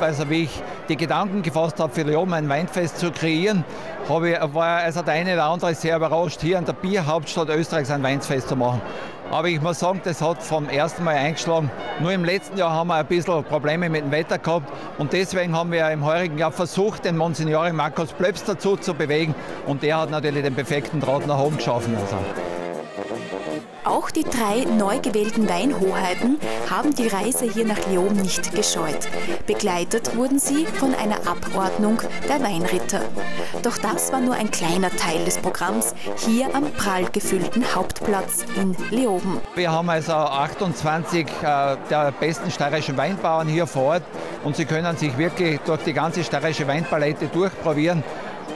Also wie ich die Gedanken gefasst habe, für Leoben ein Weinfest zu kreieren, ich, war also der eine oder andere sehr überrascht, hier in der Bierhauptstadt Österreichs ein Weinsfest zu machen. Aber ich muss sagen, das hat vom ersten Mal eingeschlagen. Nur im letzten Jahr haben wir ein bisschen Probleme mit dem Wetter gehabt und deswegen haben wir im heurigen Jahr versucht, den Monsignore Markus Plöbs dazu zu bewegen und der hat natürlich den perfekten Draht nach oben geschaffen. Also. Auch die drei neu gewählten Weinhoheiten haben die Reise hier nach Leoben nicht gescheut. Begleitet wurden sie von einer Abordnung der Weinritter. Doch das war nur ein kleiner Teil des Programms hier am prall gefüllten Hauptplatz in Leoben. Wir haben also 28 äh, der besten steirischen Weinbauern hier vor Ort und sie können sich wirklich durch die ganze steirische Weinpalette durchprobieren.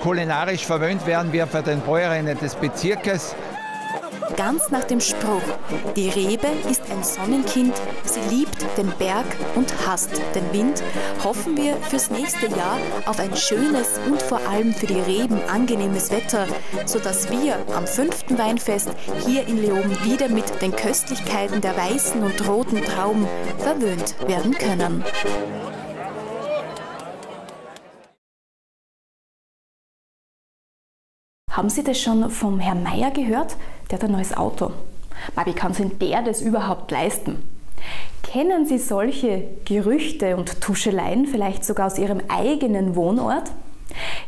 Kulinarisch verwöhnt werden wir für den Bäuerinnen des Bezirkes Ganz nach dem Spruch, die Rebe ist ein Sonnenkind, sie liebt den Berg und hasst den Wind, hoffen wir fürs nächste Jahr auf ein schönes und vor allem für die Reben angenehmes Wetter, sodass wir am fünften Weinfest hier in Leoben wieder mit den Köstlichkeiten der weißen und roten Trauben verwöhnt werden können. Haben Sie das schon vom Herrn Meier gehört? Der hat ein neues Auto. Aber wie kann sich der das überhaupt leisten? Kennen Sie solche Gerüchte und Tuscheleien vielleicht sogar aus Ihrem eigenen Wohnort?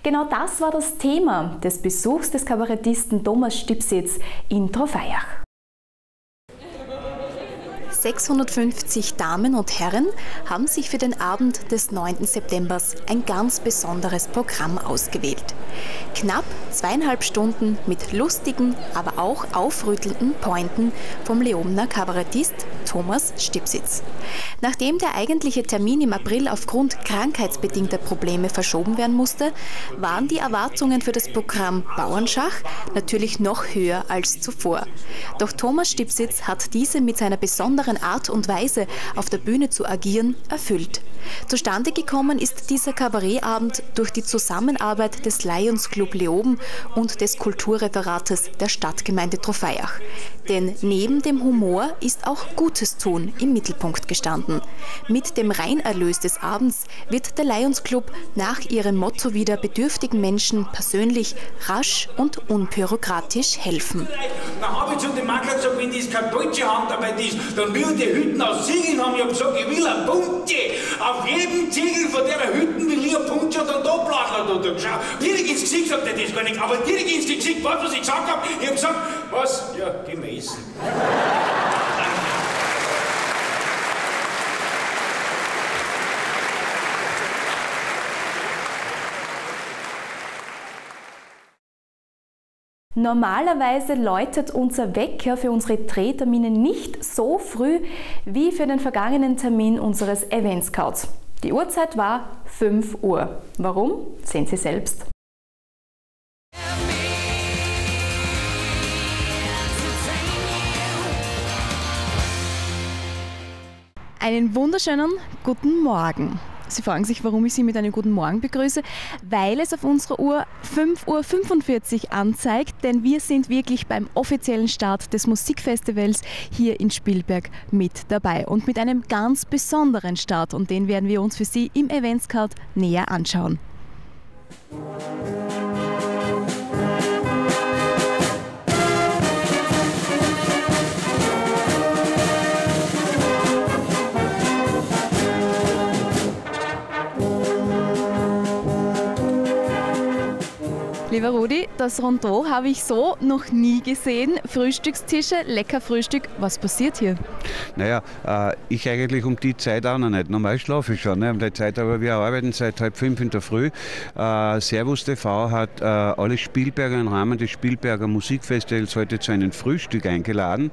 Genau das war das Thema des Besuchs des Kabarettisten Thomas Stipsitz in Trofeiach. 650 Damen und Herren haben sich für den Abend des 9. September ein ganz besonderes Programm ausgewählt. Knapp zweieinhalb Stunden mit lustigen, aber auch aufrüttelnden Pointen vom Leomner Kabarettist Thomas Stipsitz. Nachdem der eigentliche Termin im April aufgrund krankheitsbedingter Probleme verschoben werden musste, waren die Erwartungen für das Programm Bauernschach natürlich noch höher als zuvor. Doch Thomas Stipsitz hat diese mit seiner besonderen Art und Weise auf der Bühne zu agieren erfüllt. Zustande gekommen ist dieser Kabarettabend durch die Zusammenarbeit des Lions Club Leoben und des Kulturreferates der Stadtgemeinde Trofeiach. Denn neben dem Humor ist auch Gutes tun im Mittelpunkt gestanden. Mit dem Reinerlös des Abends wird der Lions Club nach ihrem Motto wieder bedürftigen Menschen persönlich, rasch und unbürokratisch helfen. Dann habe ich zu dem Makler gesagt, wenn das keine deutsche Handarbeit ist, dann will die Hütten aus Ziegeln haben. Ich habe gesagt, ich will ein Punkte. Auf jedem Ziegel von der Hütten will ich ein Punkte und ein Doppladler da, geschaut. Direkt ins Gesicht sagt er das gar nicht, aber direkt ins Gesicht, weißt was ich gesagt habe? Ich habe gesagt, was? Ja, geh Normalerweise läutet unser Wecker für unsere Drehtermine nicht so früh wie für den vergangenen Termin unseres Event Scouts. Die Uhrzeit war 5 Uhr. Warum? Sehen Sie selbst. Einen wunderschönen guten Morgen. Sie fragen sich, warum ich Sie mit einem guten Morgen begrüße, weil es auf unserer Uhr 5.45 Uhr anzeigt, denn wir sind wirklich beim offiziellen Start des Musikfestivals hier in Spielberg mit dabei und mit einem ganz besonderen Start und den werden wir uns für Sie im Eventscard näher anschauen. Lieber Rudi, das Rondeau habe ich so noch nie gesehen. Frühstückstische, lecker Frühstück. Was passiert hier? Naja, äh, ich eigentlich um die Zeit auch noch nicht. Normal schlafe ich schon ne, um die Zeit, aber wir arbeiten seit halb fünf in der Früh. Äh, Servus TV hat äh, alle Spielberger im Rahmen des Spielberger Musikfestivals heute zu einem Frühstück eingeladen.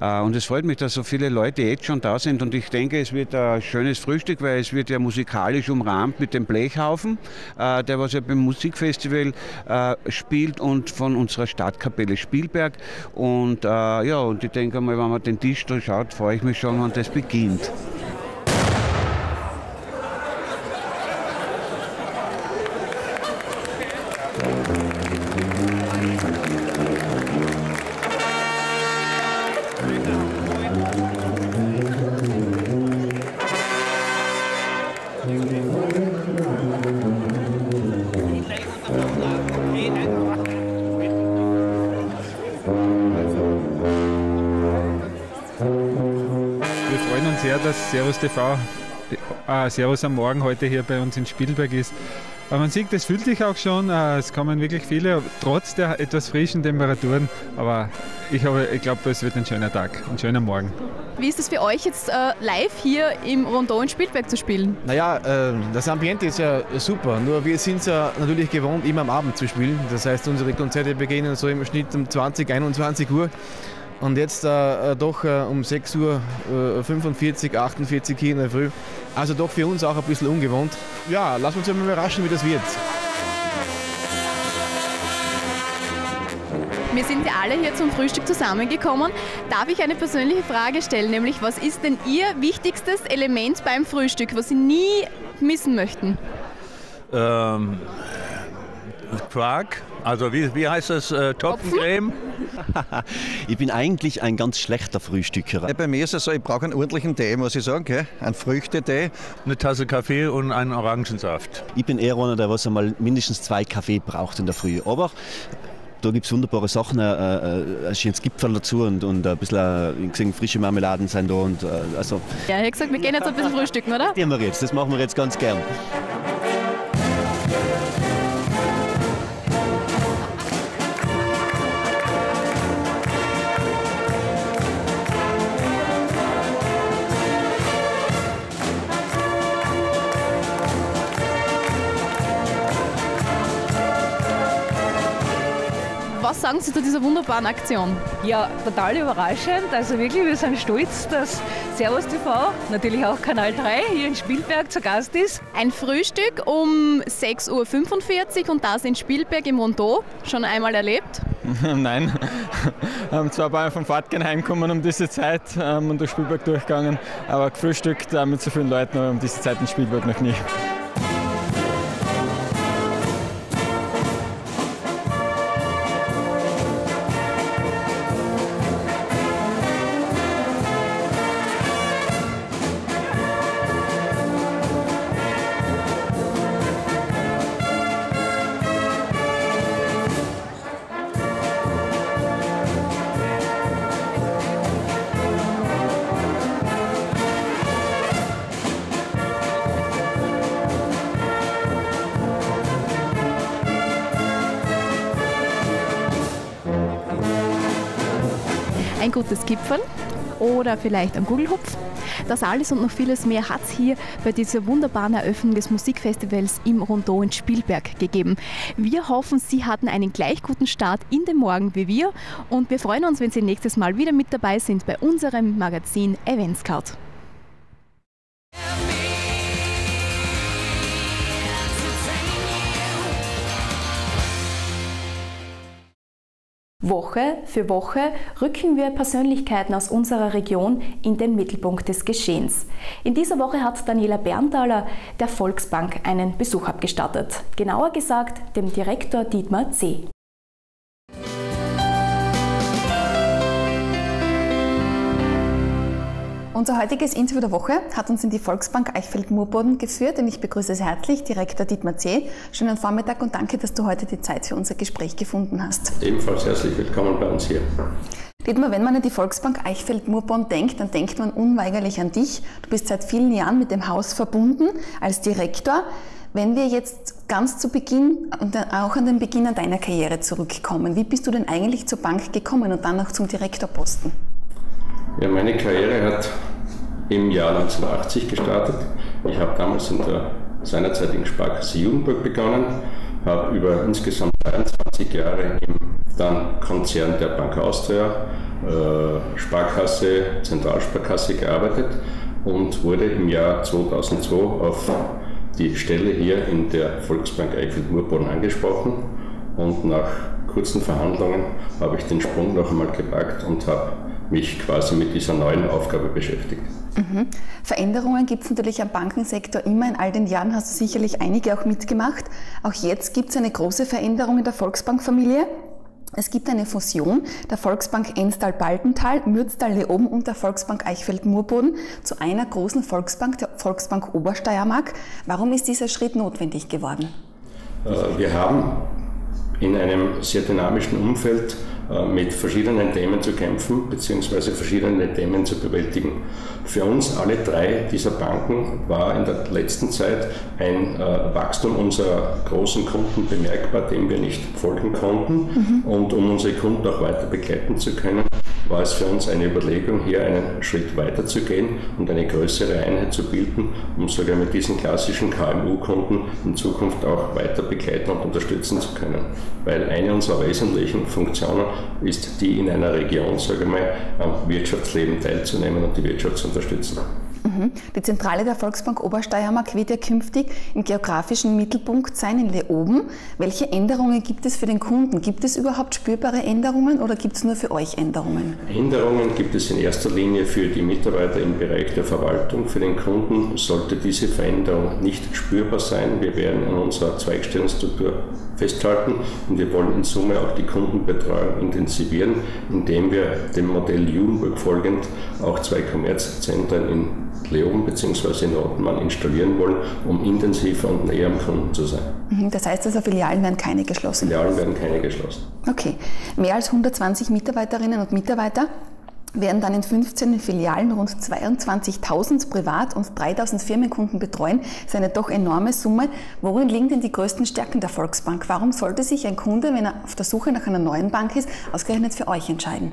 Äh, und es freut mich, dass so viele Leute jetzt schon da sind und ich denke, es wird ein schönes Frühstück, weil es wird ja musikalisch umrahmt mit dem Blechhaufen, äh, der was ja beim Musikfestival äh, spielt und von unserer Stadtkapelle Spielberg. Und äh, ja, und ich denke mal, wenn man den Tisch schaut, freue ich mich schon, wenn das beginnt. TV, äh, Servus am Morgen heute hier bei uns in Spielberg ist. Aber man sieht, es fühlt sich auch schon, äh, es kommen wirklich viele, trotz der etwas frischen Temperaturen. Aber ich, ich glaube, es wird ein schöner Tag, ein schöner Morgen. Wie ist es für euch jetzt äh, live hier im Rondon in Spielberg zu spielen? Naja, äh, das Ambiente ist ja super, nur wir sind es ja natürlich gewohnt, immer am Abend zu spielen. Das heißt, unsere Konzerte beginnen so im Schnitt um 20, 21 Uhr. Und jetzt äh, äh, doch äh, um 6 Uhr äh, 45, 48 hier in der Früh. Also doch für uns auch ein bisschen ungewohnt. Ja, lass uns mal überraschen, wie das wird. Wir sind ja alle hier zum Frühstück zusammengekommen. Darf ich eine persönliche Frage stellen, nämlich was ist denn Ihr wichtigstes Element beim Frühstück, was Sie nie missen möchten? Ähm, Quark, also wie, wie heißt das, äh, Topfencreme? ich bin eigentlich ein ganz schlechter Frühstücker. Ja, bei mir ist es so, ich brauche einen ordentlichen Tee, muss ich sagen. Gell? Einen Früchtetee. Eine Tasse Kaffee und einen Orangensaft. Ich bin eher einer, der was einmal mindestens zwei Kaffee braucht in der Früh. Aber da gibt es wunderbare Sachen, äh, äh, ein schönes Gipfel dazu und, und ein bisschen äh, gesehen, frische Marmeladen sind da. Und, äh, also ja, ich habe gesagt, wir gehen jetzt ein bisschen frühstücken, oder? Das wir jetzt, das machen wir jetzt ganz gern. Sagen Sie zu dieser wunderbaren Aktion? Ja, total überraschend. Also wirklich, wir sind stolz, dass Servus TV, natürlich auch Kanal 3, hier in Spielberg zu Gast ist. Ein Frühstück um 6.45 Uhr und das in Spielberg im Rondeau. Schon einmal erlebt? Nein, ähm, zwar bei vom Fahrtgehen heimgekommen um diese Zeit ähm, und durch Spielberg durchgegangen, aber gefrühstückt äh, mit so vielen Leuten um diese Zeit in Spielberg noch nie. Gutes Gipfel oder vielleicht ein Gugelhupf. Das alles und noch vieles mehr hat es hier bei dieser wunderbaren Eröffnung des Musikfestivals im Rondeau in Spielberg gegeben. Wir hoffen, Sie hatten einen gleich guten Start in den Morgen wie wir und wir freuen uns, wenn Sie nächstes Mal wieder mit dabei sind bei unserem Magazin Events Woche für Woche rücken wir Persönlichkeiten aus unserer Region in den Mittelpunkt des Geschehens. In dieser Woche hat Daniela Berntaler der Volksbank einen Besuch abgestattet. Genauer gesagt dem Direktor Dietmar C. Unser heutiges Interview der Woche hat uns in die Volksbank Eichfeld-Murboden geführt und ich begrüße Sie herzlich Direktor Dietmar C. Schönen Vormittag und danke, dass du heute die Zeit für unser Gespräch gefunden hast. Ebenfalls herzlich willkommen bei uns hier. Dietmar, wenn man an die Volksbank Eichfeld-Murboden denkt, dann denkt man unweigerlich an dich. Du bist seit vielen Jahren mit dem Haus verbunden als Direktor. Wenn wir jetzt ganz zu Beginn und auch an den Beginn deiner Karriere zurückkommen, wie bist du denn eigentlich zur Bank gekommen und dann auch zum Direktorposten? Ja, meine Karriere hat im Jahr 1980 gestartet. Ich habe damals in der seinerzeitigen Sparkasse Jugendburg begonnen, habe über insgesamt 23 Jahre im dann Konzern der Bank Austria, äh, Sparkasse, Zentralsparkasse gearbeitet und wurde im Jahr 2002 auf die Stelle hier in der Volksbank Eichfeld-Murborn angesprochen und nach kurzen Verhandlungen habe ich den Sprung noch einmal gewagt und habe mich quasi mit dieser neuen Aufgabe beschäftigt. Mhm. Veränderungen gibt es natürlich am Bankensektor immer. In all den Jahren hast du sicherlich einige auch mitgemacht. Auch jetzt gibt es eine große Veränderung in der Volksbankfamilie. Es gibt eine Fusion der Volksbank Enstal-Baltental, Mürztal-Leoben und der Volksbank Eichfeld-Murboden zu einer großen Volksbank, der Volksbank Obersteiermark. Warum ist dieser Schritt notwendig geworden? Äh, wir haben in einem sehr dynamischen Umfeld mit verschiedenen Themen zu kämpfen bzw. verschiedene Themen zu bewältigen. Für uns alle drei dieser Banken war in der letzten Zeit ein äh, Wachstum unserer großen Kunden bemerkbar, dem wir nicht folgen konnten. Mhm. Und um unsere Kunden auch weiter begleiten zu können, war es für uns eine Überlegung, hier einen Schritt weiter zu gehen und eine größere Einheit zu bilden, um sogar mit diesen klassischen KMU-Kunden in Zukunft auch weiter begleiten und unterstützen zu können. Weil eine unserer wesentlichen Funktionen ist die in einer Region, sage ich mal, am Wirtschaftsleben teilzunehmen und die Wirtschaft zu unterstützen. Mhm. Die Zentrale der Volksbank Obersteiermark wird ja künftig im geografischen Mittelpunkt sein in Leoben. Welche Änderungen gibt es für den Kunden? Gibt es überhaupt spürbare Änderungen oder gibt es nur für euch Änderungen? Änderungen gibt es in erster Linie für die Mitarbeiter im Bereich der Verwaltung. Für den Kunden sollte diese Veränderung nicht spürbar sein. Wir werden an unserer Zweigstellungsstruktur festhalten und wir wollen in Summe auch die Kundenbetreuung intensivieren, indem wir dem Modell Judenburg folgend auch zwei Kommerzzentren in Leoben bzw. in installieren wollen, um intensiver und näher am Kunden zu sein. Mhm, das heißt also, Filialen werden keine geschlossen? Filialen werden keine geschlossen. Okay. Mehr als 120 Mitarbeiterinnen und Mitarbeiter werden dann in 15 Filialen rund 22.000 Privat- und 3.000 Firmenkunden betreuen. Das ist eine doch enorme Summe. Worin liegen denn die größten Stärken der Volksbank? Warum sollte sich ein Kunde, wenn er auf der Suche nach einer neuen Bank ist, ausgerechnet für euch entscheiden?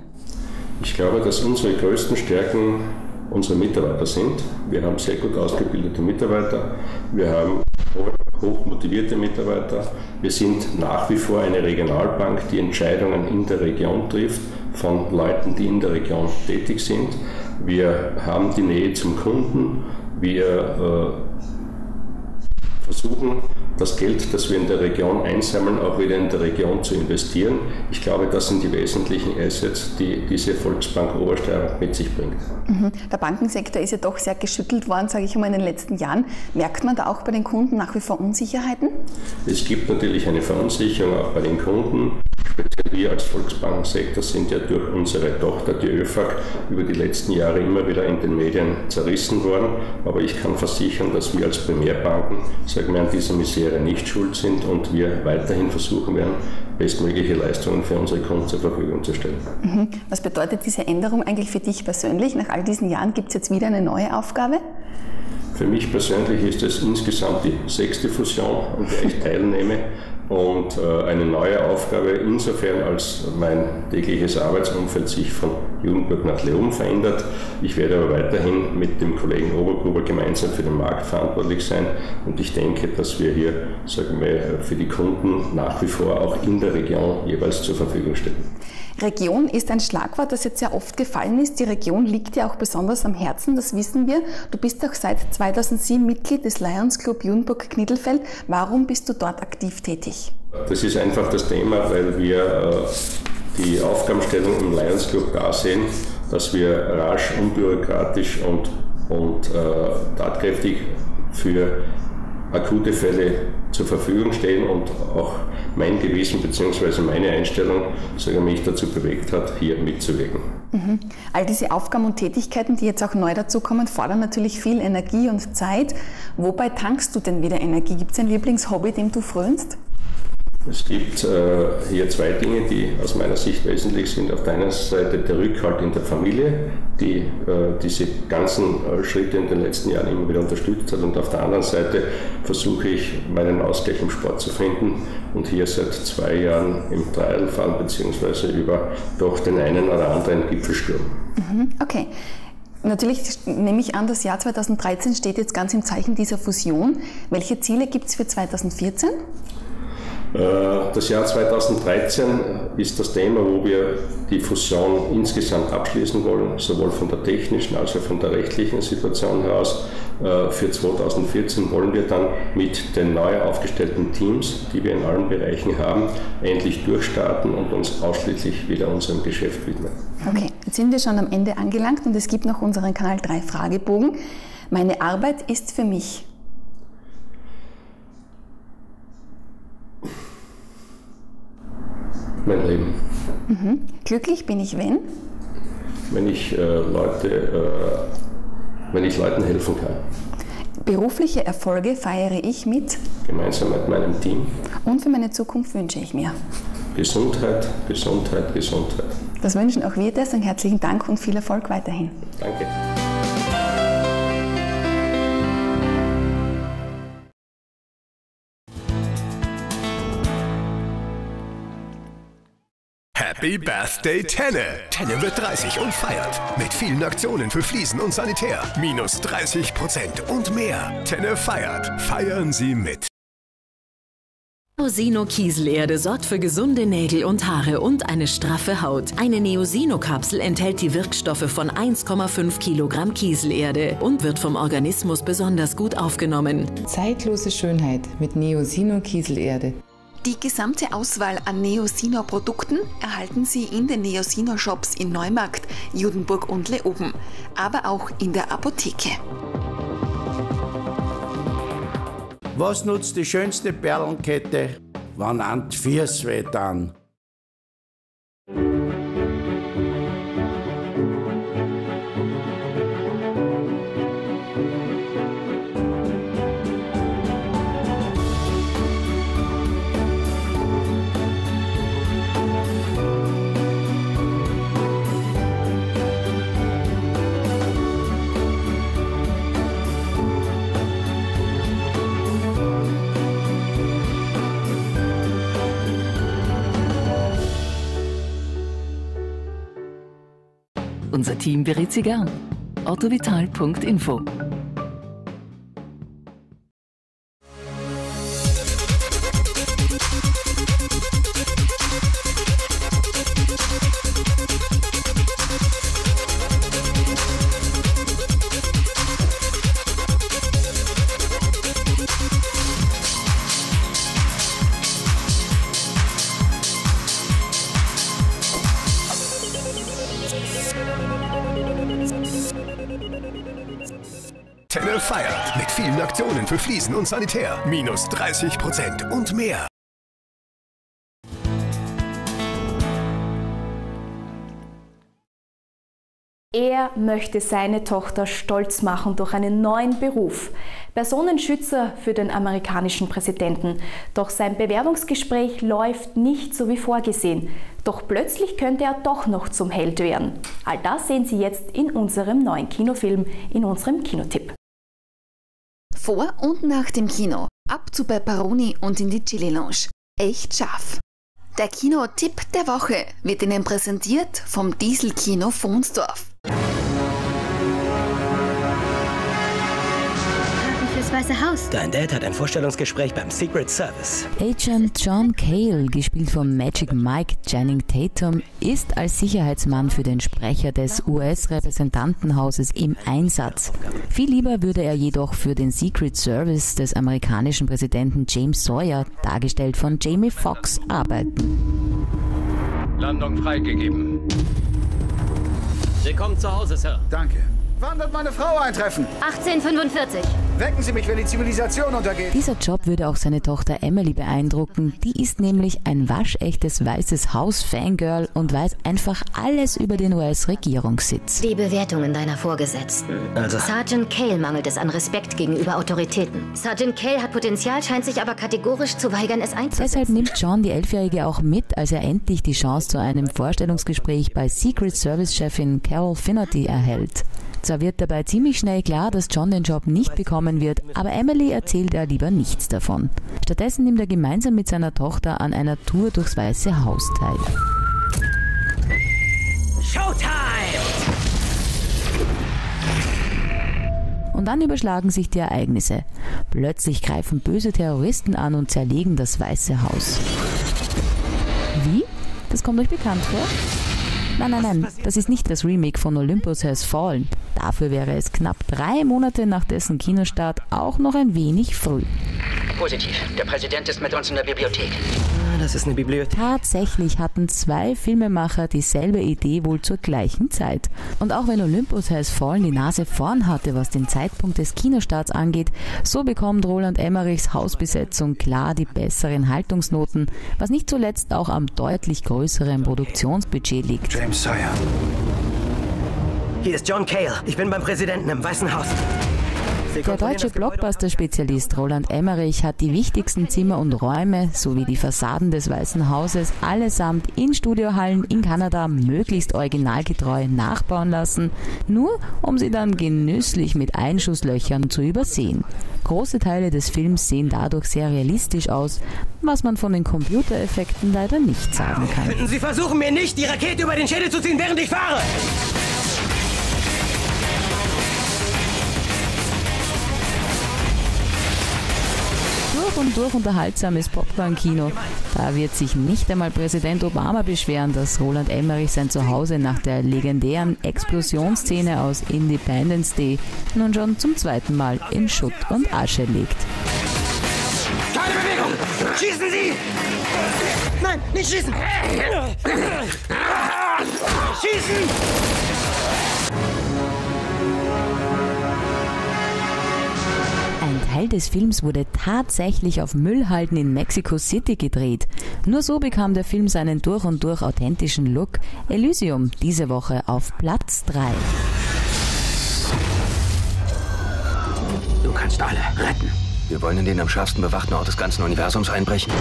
Ich glaube, dass unsere größten Stärken unsere Mitarbeiter sind. Wir haben sehr gut ausgebildete Mitarbeiter. Wir haben hoch motivierte Mitarbeiter. Wir sind nach wie vor eine Regionalbank, die Entscheidungen in der Region trifft von Leuten, die in der Region tätig sind. Wir haben die Nähe zum Kunden. Wir äh, versuchen das Geld, das wir in der Region einsammeln, auch wieder in der Region zu investieren. Ich glaube, das sind die wesentlichen Assets, die diese Volksbank Obersteiermark mit sich bringt. Mhm. Der Bankensektor ist ja doch sehr geschüttelt worden, sage ich mal, in den letzten Jahren. Merkt man da auch bei den Kunden nach wie vor Unsicherheiten? Es gibt natürlich eine Verunsicherung auch bei den Kunden. Speziell wir als Volksbankensektor sind ja durch unsere Tochter, die ÖFAG, über die letzten Jahre immer wieder in den Medien zerrissen worden. Aber ich kann versichern, dass wir als Primärbanken, sagen wir, an dieser Misere nicht schuld sind und wir weiterhin versuchen werden, bestmögliche Leistungen für unsere Kunden zur Verfügung zu stellen. Mhm. Was bedeutet diese Änderung eigentlich für dich persönlich? Nach all diesen Jahren gibt es jetzt wieder eine neue Aufgabe? Für mich persönlich ist es insgesamt die sechste Fusion, an der ich teilnehme und äh, eine neue Aufgabe insofern, als mein tägliches Arbeitsumfeld sich von Jugendburg nach Leum verändert. Ich werde aber weiterhin mit dem Kollegen Obergruber gemeinsam für den Markt verantwortlich sein und ich denke, dass wir hier sagen wir, für die Kunden nach wie vor auch in der Region jeweils zur Verfügung stehen. Region ist ein Schlagwort, das jetzt sehr oft gefallen ist. Die Region liegt dir auch besonders am Herzen, das wissen wir. Du bist auch seit 2007 Mitglied des Lions Club Junburg-Knittelfeld. Warum bist du dort aktiv tätig? Das ist einfach das Thema, weil wir äh, die Aufgabenstellung im Lions Club da sehen, dass wir rasch, unbürokratisch und, und äh, tatkräftig für akute Fälle zur Verfügung stehen und auch mein Gewissen bzw. meine Einstellung sogar mich dazu bewegt hat, hier mitzuwirken. Mhm. All diese Aufgaben und Tätigkeiten, die jetzt auch neu dazukommen, fordern natürlich viel Energie und Zeit. Wobei tankst du denn wieder Energie? Gibt es ein Lieblingshobby, dem du frönst? Es gibt äh, hier zwei Dinge, die aus meiner Sicht wesentlich sind. Auf der einen Seite der Rückhalt in der Familie, die äh, diese ganzen äh, Schritte in den letzten Jahren immer wieder unterstützt hat. Und auf der anderen Seite versuche ich, meinen Ausgleich im Sport zu finden und hier seit zwei Jahren im Trial fahren, beziehungsweise über doch den einen oder anderen Gipfelsturm. Mhm, okay. Natürlich nehme ich an, das Jahr 2013 steht jetzt ganz im Zeichen dieser Fusion. Welche Ziele gibt es für 2014? Äh, das Jahr 2013 ist das Thema, wo wir die Fusion insgesamt abschließen wollen, sowohl von der technischen als auch von der rechtlichen Situation heraus. Äh, für 2014 wollen wir dann mit den neu aufgestellten Teams, die wir in allen Bereichen haben, endlich durchstarten und uns ausschließlich wieder unserem Geschäft widmen. Okay, jetzt sind wir schon am Ende angelangt und es gibt noch unseren Kanal 3 Fragebogen. Meine Arbeit ist für mich mein Leben. Mhm. Glücklich bin ich, wenn? Wenn ich, äh, Leute, äh, wenn ich Leuten helfen kann. Berufliche Erfolge feiere ich mit? Gemeinsam mit meinem Team. Und für meine Zukunft wünsche ich mir? Gesundheit, Gesundheit, Gesundheit. Das wünschen auch wir dir. Herzlichen Dank und viel Erfolg weiterhin. Danke. Happy Birthday Tenne! Tenne wird 30 und feiert. Mit vielen Aktionen für Fliesen und Sanitär. Minus 30 Prozent und mehr. Tenne feiert. Feiern Sie mit. Neosino Kieselerde sorgt für gesunde Nägel und Haare und eine straffe Haut. Eine Neosino-Kapsel enthält die Wirkstoffe von 1,5 Kilogramm Kieselerde und wird vom Organismus besonders gut aufgenommen. Zeitlose Schönheit mit Neosino Kieselerde. Die gesamte Auswahl an Neosino-Produkten erhalten Sie in den Neosino-Shops in Neumarkt, Judenburg und Leoben, aber auch in der Apotheke. Was nutzt die schönste Perlenkette, wann an Fiers weht an? Unser Team berät Sie gern. ottovital.info Fliesen und Sanitär. Minus 30 Prozent und mehr. Er möchte seine Tochter stolz machen durch einen neuen Beruf. Personenschützer für den amerikanischen Präsidenten. Doch sein Bewerbungsgespräch läuft nicht so wie vorgesehen. Doch plötzlich könnte er doch noch zum Held werden. All das sehen Sie jetzt in unserem neuen Kinofilm, in unserem Kinotipp. Vor und nach dem Kino. Ab zu Pepperoni und in die Chili Lounge. Echt scharf. Der Kinotipp der Woche wird Ihnen präsentiert vom Dieselkino Fonsdorf. Das Weiße Haus. Dein Dad hat ein Vorstellungsgespräch beim Secret Service. Agent John Cale, gespielt von Magic Mike Channing Tatum, ist als Sicherheitsmann für den Sprecher des US-Repräsentantenhauses im Einsatz. Viel lieber würde er jedoch für den Secret Service des amerikanischen Präsidenten James Sawyer, dargestellt von Jamie Foxx, arbeiten. Landung freigegeben. Willkommen zu Hause, Sir. Danke. Wann wird meine Frau eintreffen? 1845. Wecken Sie mich, wenn die Zivilisation untergeht. Dieser Job würde auch seine Tochter Emily beeindrucken. Die ist nämlich ein waschechtes weißes Haus-Fangirl und weiß einfach alles über den US-Regierungssitz. Die Bewertungen deiner Vorgesetzten. Also- Sergeant Cale mangelt es an Respekt gegenüber Autoritäten. Sergeant Cale hat Potenzial, scheint sich aber kategorisch zu weigern, es einzusetzen. Deshalb nimmt John die Elfjährige auch mit, als er endlich die Chance zu einem Vorstellungsgespräch bei Secret Service-Chefin Carol Finnerty erhält. Zwar wird dabei ziemlich schnell klar, dass John den Job nicht bekommen wird, aber Emily erzählt er lieber nichts davon. Stattdessen nimmt er gemeinsam mit seiner Tochter an einer Tour durchs Weiße Haus teil. Showtime! Und dann überschlagen sich die Ereignisse. Plötzlich greifen böse Terroristen an und zerlegen das Weiße Haus. Wie? Das kommt euch bekannt vor? Nein, nein, nein, das ist nicht das Remake von Olympus Has Fallen. Dafür wäre es knapp drei Monate nach dessen Kinostart auch noch ein wenig früh. Positiv. Der Präsident ist mit uns in der Bibliothek. Das ist eine Bibliothek. Tatsächlich hatten zwei Filmemacher dieselbe Idee wohl zur gleichen Zeit. Und auch wenn Olympus Has Fallen die Nase vorn hatte, was den Zeitpunkt des Kinostarts angeht, so bekommt Roland Emmerichs Hausbesetzung klar die besseren Haltungsnoten, was nicht zuletzt auch am deutlich größeren Produktionsbudget liegt. James Sawyer. Hier ist John Cale. Ich bin beim Präsidenten im Weißen Haus. Der deutsche. Blockbuster-Spezialist Roland Emmerich hat die wichtigsten Zimmer und Räume sowie die Fassaden des Weißen Hauses allesamt in Studiohallen in Kanada möglichst originalgetreu nachbauen lassen, nur um sie dann genüsslich mit Einschusslöchern zu übersehen. Große Teile des Films sehen dadurch sehr realistisch aus, was man von den Computereffekten leider nicht sagen kann. Sie versuchen, mir nicht die Rakete über den Schädel zu ziehen, während ich fahre? Und durch unterhaltsames Popcorn-Kino. Da wird sich nicht einmal Präsident Obama beschweren, dass Roland Emmerich sein Zuhause nach der legendären Explosionsszene aus Independence Day nun schon zum zweiten Mal in Schutt und Asche legt. Keine Bewegung! Schießen Sie! Nein, nicht schießen! Schießen! Teil des Films wurde tatsächlich auf Müllhalden in Mexico City gedreht. Nur so bekam der Film seinen durch und durch authentischen Look. Elysium diese Woche auf Platz 3. Du kannst alle retten. Wir wollen in den am schärfsten bewachten Ort des ganzen Universums einbrechen.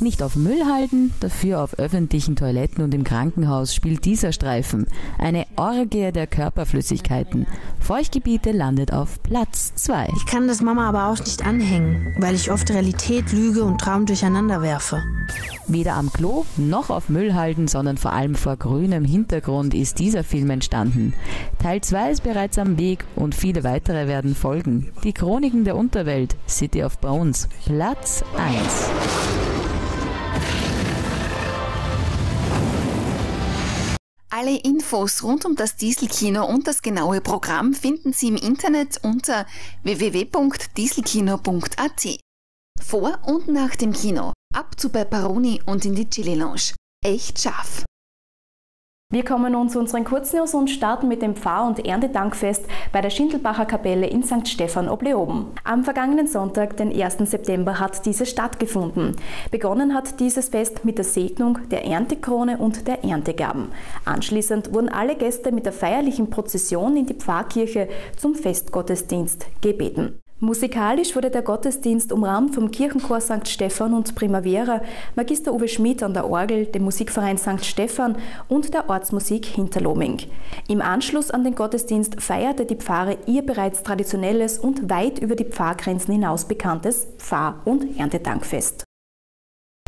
Nicht auf Müllhalden, dafür auf öffentlichen Toiletten und im Krankenhaus spielt dieser Streifen. Eine Orgie der Körperflüssigkeiten. Feuchtgebiete landet auf Platz 2. Ich kann das Mama aber auch nicht anhängen, weil ich oft Realität, Lüge und Traum durcheinander werfe. Weder am Klo noch auf Müllhalden, sondern vor allem vor grünem Hintergrund ist dieser Film entstanden. Teil 2 ist bereits am Weg und viele weitere werden folgen. Die Chroniken der Unterwelt, City of Bones, Platz 1. Alle Infos rund um das Dieselkino und das genaue Programm finden Sie im Internet unter www.dieselkino.at. Vor und nach dem Kino. Ab zu Pepperoni und in die Chili Lounge. Echt scharf. Wir kommen nun zu unseren Kurznews und starten mit dem Pfarr- und Erntedankfest bei der Schindelbacher Kapelle in St. Stephan ob Leoben. Am vergangenen Sonntag, den 1. September, hat dieses stattgefunden. Begonnen hat dieses Fest mit der Segnung der Erntekrone und der Erntegaben. Anschließend wurden alle Gäste mit der feierlichen Prozession in die Pfarrkirche zum Festgottesdienst gebeten. Musikalisch wurde der Gottesdienst umrahmt vom Kirchenchor St. Stephan und Primavera, Magister Uwe Schmidt an der Orgel, dem Musikverein St. Stephan und der Ortsmusik Hinterloming. Im Anschluss an den Gottesdienst feierte die Pfarre ihr bereits traditionelles und weit über die Pfarrgrenzen hinaus bekanntes Pfarr- und Erntedankfest.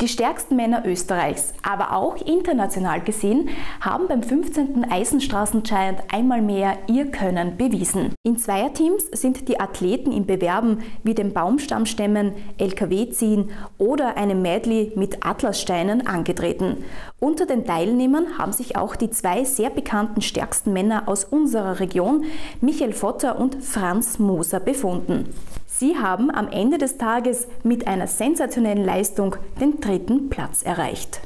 Die stärksten Männer Österreichs, aber auch international gesehen, haben beim 15. Eisenstraßen-Giant einmal mehr ihr Können bewiesen. In Zweierteams sind die Athleten im Bewerben wie dem Baumstammstemmen, LKW-Ziehen oder einem Medley mit Atlassteinen angetreten. Unter den Teilnehmern haben sich auch die zwei sehr bekannten stärksten Männer aus unserer Region, Michael Votter und Franz Moser, befunden. Sie haben am Ende des Tages mit einer sensationellen Leistung den dritten Platz erreicht.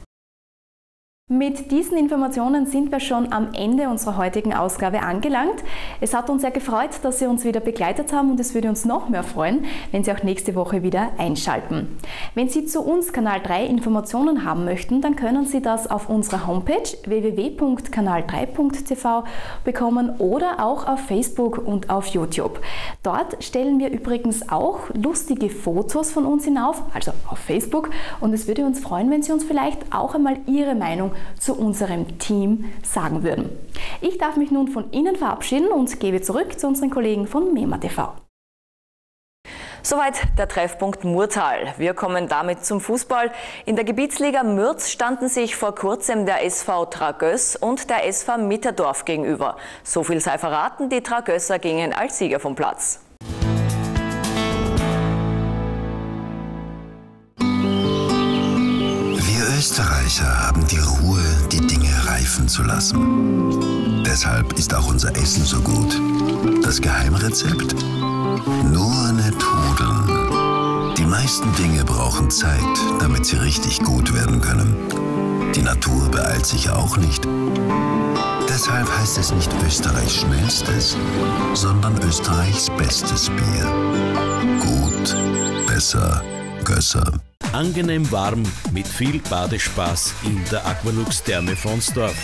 Mit diesen Informationen sind wir schon am Ende unserer heutigen Ausgabe angelangt. Es hat uns sehr gefreut, dass Sie uns wieder begleitet haben und es würde uns noch mehr freuen, wenn Sie auch nächste Woche wieder einschalten. Wenn Sie zu uns Kanal 3 Informationen haben möchten, dann können Sie das auf unserer Homepage www.kanal3.tv bekommen oder auch auf Facebook und auf YouTube. Dort stellen wir übrigens auch lustige Fotos von uns hinauf, also auf Facebook und es würde uns freuen, wenn Sie uns vielleicht auch einmal Ihre Meinung zu unserem Team sagen würden. Ich darf mich nun von Ihnen verabschieden und gebe zurück zu unseren Kollegen von MEMA TV. Soweit der Treffpunkt Murtal. Wir kommen damit zum Fußball. In der Gebietsliga Mürz standen sich vor kurzem der SV Tragöss und der SV Mitterdorf gegenüber. So viel sei verraten, die Tragösser gingen als Sieger vom Platz. Österreicher haben die Ruhe, die Dinge reifen zu lassen. Deshalb ist auch unser Essen so gut. Das Geheimrezept? Nur nicht hudeln. Die meisten Dinge brauchen Zeit, damit sie richtig gut werden können. Die Natur beeilt sich auch nicht. Deshalb heißt es nicht Österreichs schnellstes, sondern Österreichs bestes Bier. Gut, besser, Gösser. Angenehm warm mit viel Badespaß in der Aqualux Therme Fonsdorf.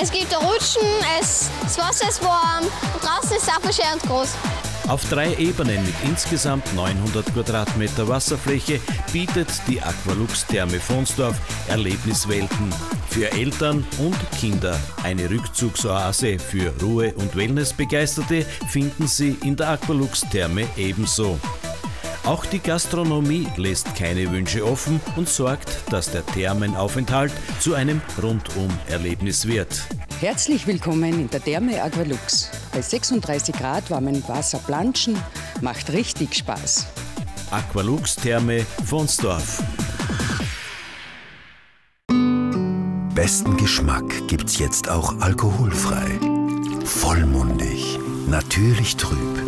Es gibt Rutschen, es, das Wasser ist warm und draußen ist es auch schön und groß. Auf drei Ebenen mit insgesamt 900 Quadratmeter Wasserfläche bietet die Aqualux Therme Fonsdorf Erlebniswelten für Eltern und Kinder. Eine Rückzugsoase für Ruhe- und Wellnessbegeisterte finden Sie in der Aqualux Therme ebenso. Auch die Gastronomie lässt keine Wünsche offen und sorgt, dass der Thermenaufenthalt zu einem Rundum-Erlebnis wird. Herzlich willkommen in der Therme Aqualux. Bei 36 Grad warmen Wasser planschen macht richtig Spaß. Aqualux Therme Vonsdorf. Besten Geschmack gibt's jetzt auch alkoholfrei. Vollmundig, natürlich trüb.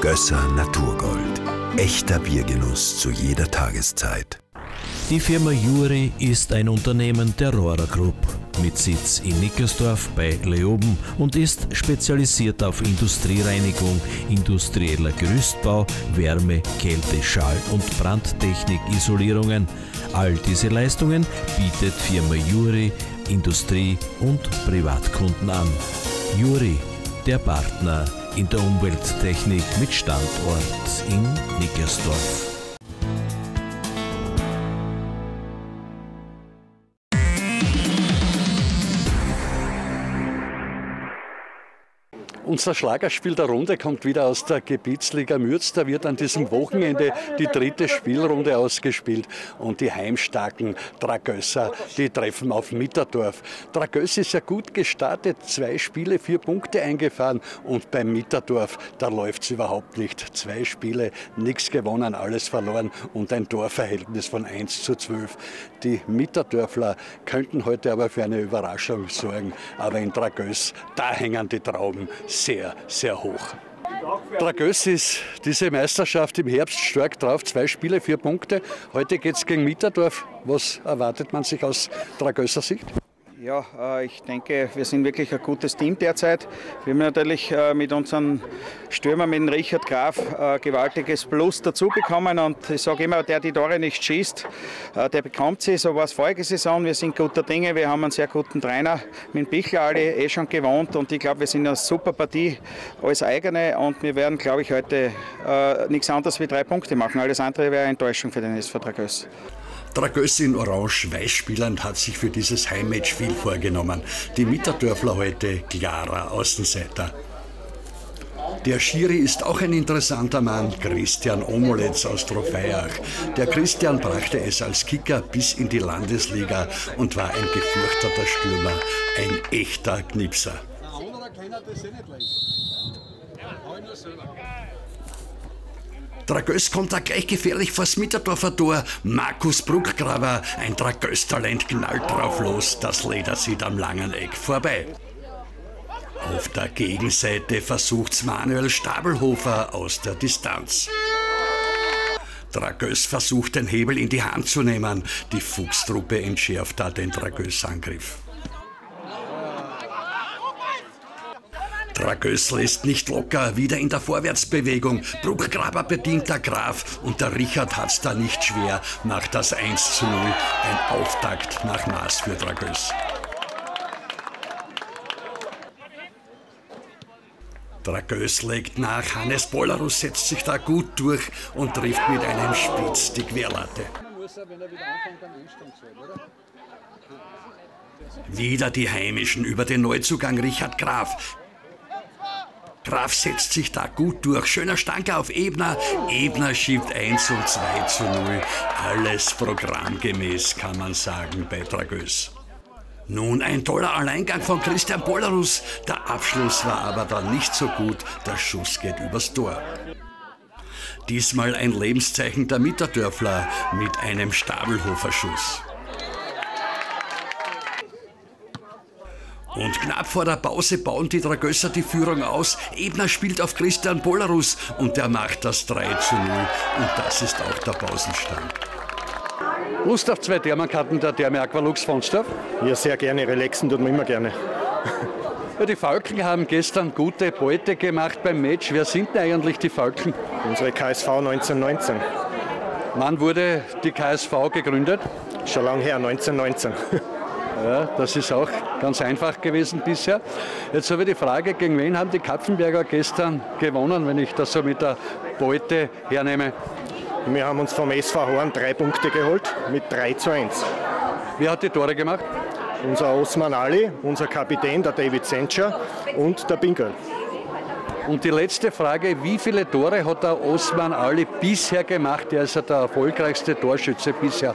Gösser Naturgold. Echter Biergenuss zu jeder Tageszeit. Die Firma Juri ist ein Unternehmen der Rohrer Group mit Sitz in Nickersdorf bei Leoben und ist spezialisiert auf Industriereinigung, industrieller Gerüstbau, Wärme, Kälte, Schall- und Brandtechnik-Isolierungen. All diese Leistungen bietet Firma Juri Industrie- und Privatkunden an. Juri, der Partner in der Umwelttechnik mit Standort in Nickersdorf. Unser Schlagerspiel der Runde kommt wieder aus der Gebietsliga Mürz. Da wird an diesem Wochenende die dritte Spielrunde ausgespielt und die heimstarken Dragösser, die treffen auf Mitterdorf. Dragöss ist ja gut gestartet, zwei Spiele, vier Punkte eingefahren und beim Mitterdorf, da läuft es überhaupt nicht. Zwei Spiele, nichts gewonnen, alles verloren und ein Torverhältnis von 1 zu 12. Die Mitterdörfler könnten heute aber für eine Überraschung sorgen, aber in Dragöss, da hängen die Trauben sehr, sehr hoch. Dragös ist diese Meisterschaft im Herbst stark drauf. Zwei Spiele, vier Punkte. Heute geht es gegen Mitterdorf. Was erwartet man sich aus Dragösser Sicht? Ja, äh, ich denke, wir sind wirklich ein gutes Team derzeit. Wir haben natürlich äh, mit unserem Stürmer, mit Richard Graf, ein äh, gewaltiges Plus dazu bekommen. Und ich sage immer, der die Tore nicht schießt, der bekommt sie. So war es vorige Saison. Wir sind guter Dinge. Wir haben einen sehr guten Trainer mit Bichler alle eh schon gewohnt. Und ich glaube, wir sind eine super Partie als eigene. Und wir werden, glaube ich, heute nichts anderes wie drei Punkte machen. Alles andere wäre Enttäuschung für den SV Dragös. Dragöss in Orange-Weiß spielend hat sich für dieses Heimmatch viel vorgenommen. Die Mitterdörfler heute klarer Außenseiter. Der Schiri ist auch ein interessanter Mann, Christian Omoletz aus Trofeiach. Der Christian brachte es als Kicker bis in die Landesliga und war ein gefürchteter Stürmer, ein echter Knipser. Dragös kommt da gleich gefährlich vors Mitterdorfer Tor. Markus Bruckgraber, ein Dragös-Talent, knallt drauf los. Das Leder sieht am langen Eck vorbei. Auf der Gegenseite versucht's Manuel Stabelhofer aus der Distanz. Dragös versucht, den Hebel in die Hand zu nehmen. Die Fuchstruppe entschärft da den Dragös-Angriff. Dragös lässt nicht locker, wieder in der Vorwärtsbewegung. Bruchgraber bedient der Graf und der Richard hat's da nicht schwer, macht das 1 zu 0. Ein Auftakt nach Maß für Dragös. Dragös legt nach, Hannes Bollerus setzt sich da gut durch und trifft mit einem Spitz die Querlatte. Wieder die Heimischen über den Neuzugang Richard Graf. Graf setzt sich da gut durch. Schöner Stanker auf Ebner. Ebner schiebt 1 und 2 zu 0. Alles programmgemäß, kann man sagen, bei Dragös. Nun ein toller Alleingang von Christian Polarus. Der Abschluss war aber dann nicht so gut. Der Schuss geht übers Tor. Diesmal ein Lebenszeichen der Mitterdörfler mit einem Stabelhofer-Schuss. Und knapp vor der Pause bauen die Dragösser die Führung aus. Ebner spielt auf Christian Polarus und der macht das 3 zu 0. Und das ist auch der Pausenstand. Lust auf zwei Thermenkarten der Therme Aqualux Fonsdorf? Ja, sehr gerne. Relaxen tut man immer gerne. Ja, die Falken haben gestern gute Beute gemacht beim Match. Wer sind denn eigentlich die Falken? Unsere KSV 1919. Wann wurde die KSV gegründet? Schon lange her, 1919. Ja, das ist auch ganz einfach gewesen bisher. Jetzt habe ich die Frage, gegen wen haben die Kapfenberger gestern gewonnen, wenn ich das so mit der Beute hernehme? Wir haben uns vom SV Horn drei Punkte geholt mit 3 zu 1. Wer hat die Tore gemacht? Unser Osman Ali, unser Kapitän, der David Sencher und der Binkel. Und die letzte Frage, wie viele Tore hat der Osman Ali bisher gemacht? Er ist ja der erfolgreichste Torschütze bisher.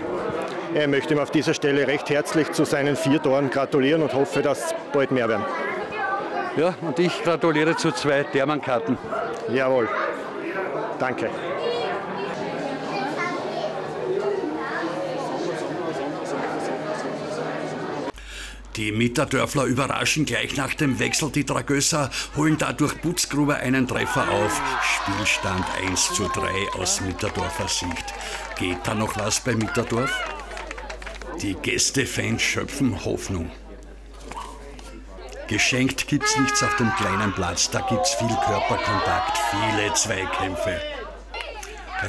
Ich möchte ihm auf dieser Stelle recht herzlich zu seinen vier Toren gratulieren und hoffe, dass bald mehr werden. Ja, und ich gratuliere zu zwei Thermankarten. Jawohl. Danke. Die Mitterdörfler überraschen gleich nach dem Wechsel die Dragösser, holen dadurch Butzgruber einen Treffer auf. Spielstand 1 zu 3 aus Mitterdorfer Sicht. Geht da noch was bei Mitterdorf? Die Gästefans schöpfen Hoffnung. Geschenkt gibt's nichts auf dem kleinen Platz, da gibt's viel Körperkontakt, viele Zweikämpfe.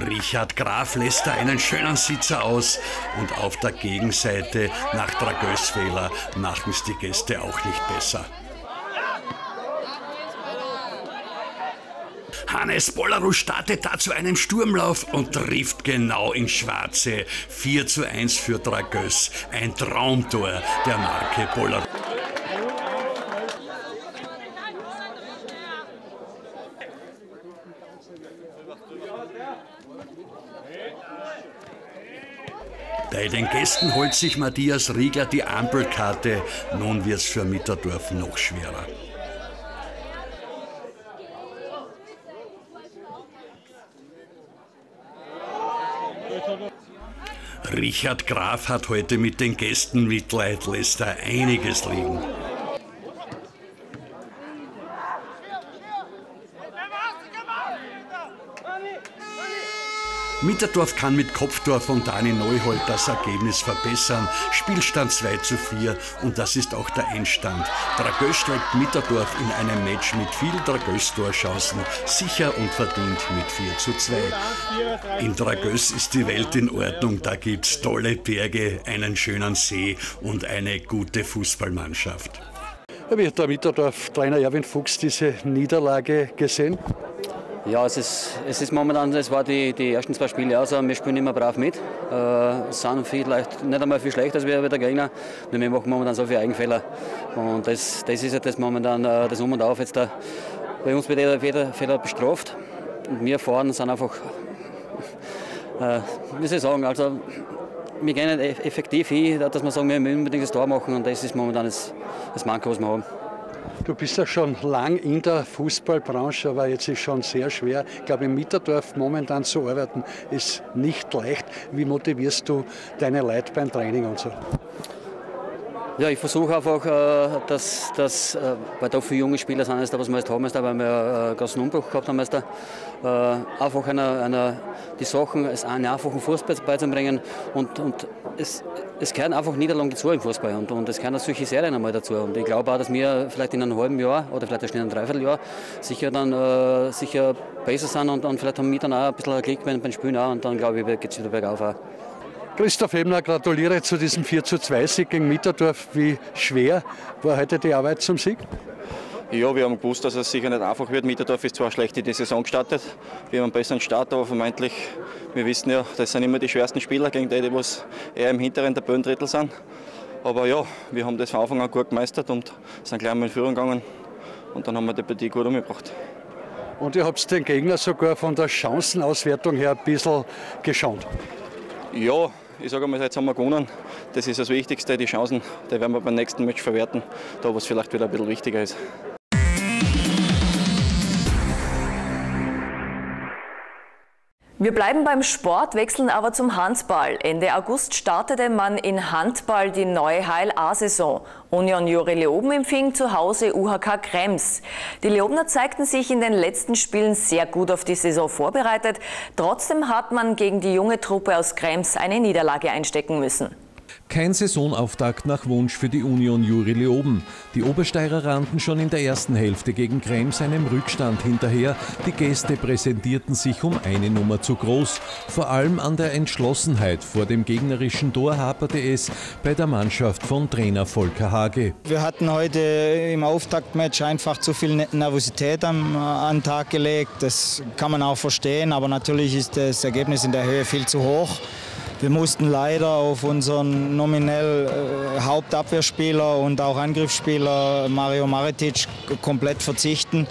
Richard Graf lässt da einen schönen Sitzer aus und auf der Gegenseite nach Dragösfehler machen es die Gäste auch nicht besser. Hannes Bollerus startet dazu einen Sturmlauf und trifft genau ins Schwarze. 4 zu 1 für Dragös. Ein Traumtor der Marke Bollerus. Bei den Gästen holt sich Matthias Riegler die Ampelkarte. Nun wird es für Mitterdorf noch schwerer. Richard Graf hat heute mit den Gästen Mitleid, lässt da einiges liegen. Mitterdorf kann mit Kopftor von Dani Neuhold das Ergebnis verbessern. Spielstand 2 zu 4 und das ist auch der Endstand. Dragös schlägt Mitterdorf in einem Match mit viel Dragös-Torchancen sicher und verdient mit 4 zu 2. In Dragös ist die Welt in Ordnung, da gibt's tolle Berge, einen schönen See und eine gute Fußballmannschaft. Wie hat der Mitterdorf-Trainer Erwin Fuchs diese Niederlage gesehen? Ja, es ist, es ist momentan, es war die, die ersten zwei Spiele, also wir spielen immer brav mit, äh, sind vielleicht nicht einmal viel schlechter als wir der Gegner, nur wir machen momentan so viele Eigenfehler. Und das, das ist ja das momentan äh, das Um und Auf jetzt da. Bei uns wird jeder Fehler, bestraft. Und wir vorne sind einfach, äh, wie soll ich sagen, also wir gehen nicht effektiv hin, dass wir sagen, wir müssen unbedingt das Tor machen. Und das ist momentan das, das Manko, was wir haben. Du bist ja schon lang in der Fußballbranche, aber jetzt ist schon sehr schwer. Ich glaube, im Mitterdorf momentan zu arbeiten ist nicht leicht. Wie motivierst du deine Leute beim Training und so? Ja, ich versuche einfach, äh, dass, dass, äh, weil da viele junge Spieler sind, da was wir jetzt haben, weil wir einen großen Umbruch gehabt haben, einfach einer, einer, die Sachen als einen einfachen Fußball beizubringen. Und, und es, es gehören einfach Niederlagen dazu im Fußball und, und es gehören solche Serien einmal dazu. Und ich glaube auch, dass wir vielleicht in einem halben Jahr oder vielleicht erst in einem Dreivierteljahr sicher dann äh, sicher besser sind und, und vielleicht haben wir dann auch ein bisschen Glück beim Spielen auch und dann glaube ich, geht es wieder bergauf auch. Christoph Ebner, gratuliere zu diesem 4 zu 2 Sieg gegen Mitterdorf. Wie schwer war heute die Arbeit zum Sieg? Ja, wir haben gewusst, dass es sicher nicht einfach wird. Mitterdorf ist zwar schlecht in die Saison gestartet, wir haben einen besseren Start, aber vermeintlich, wir wissen ja, das sind immer die schwersten Spieler, gegen die, die eher im hinteren der Böendrittel sind. Aber ja, wir haben das von Anfang an gut gemeistert und sind gleich einmal in Führung gegangen und dann haben wir die Partie gut umgebracht. Und ihr habt den Gegner sogar von der Chancenauswertung her ein bisschen geschont. Ja, ich sage mal, jetzt haben wir gewonnen. Das ist das Wichtigste. Die Chancen, die werden wir beim nächsten Match verwerten, da wo es vielleicht wieder ein bisschen wichtiger ist. Wir bleiben beim Sport, wechseln aber zum Handball. Ende August startete man in Handball die neue Heil-A-Saison. Union Juri Leoben empfing zu Hause UHK Krems. Die Leobner zeigten sich in den letzten Spielen sehr gut auf die Saison vorbereitet. Trotzdem hat man gegen die junge Truppe aus Krems eine Niederlage einstecken müssen. Kein Saisonauftakt nach Wunsch für die Union Juri Leoben. Die Obersteirer rannten schon in der ersten Hälfte gegen Krems einem Rückstand hinterher. Die Gäste präsentierten sich um eine Nummer zu groß. Vor allem an der Entschlossenheit vor dem gegnerischen Tor haperte es bei der Mannschaft von Trainer Volker Hage. Wir hatten heute im Auftaktmatch einfach zu viel Nervosität am, an den Tag gelegt. Das kann man auch verstehen, aber natürlich ist das Ergebnis in der Höhe viel zu hoch. Wir mussten leider auf unseren nominell äh, Hauptabwehrspieler und auch Angriffsspieler Mario Maritic komplett verzichten,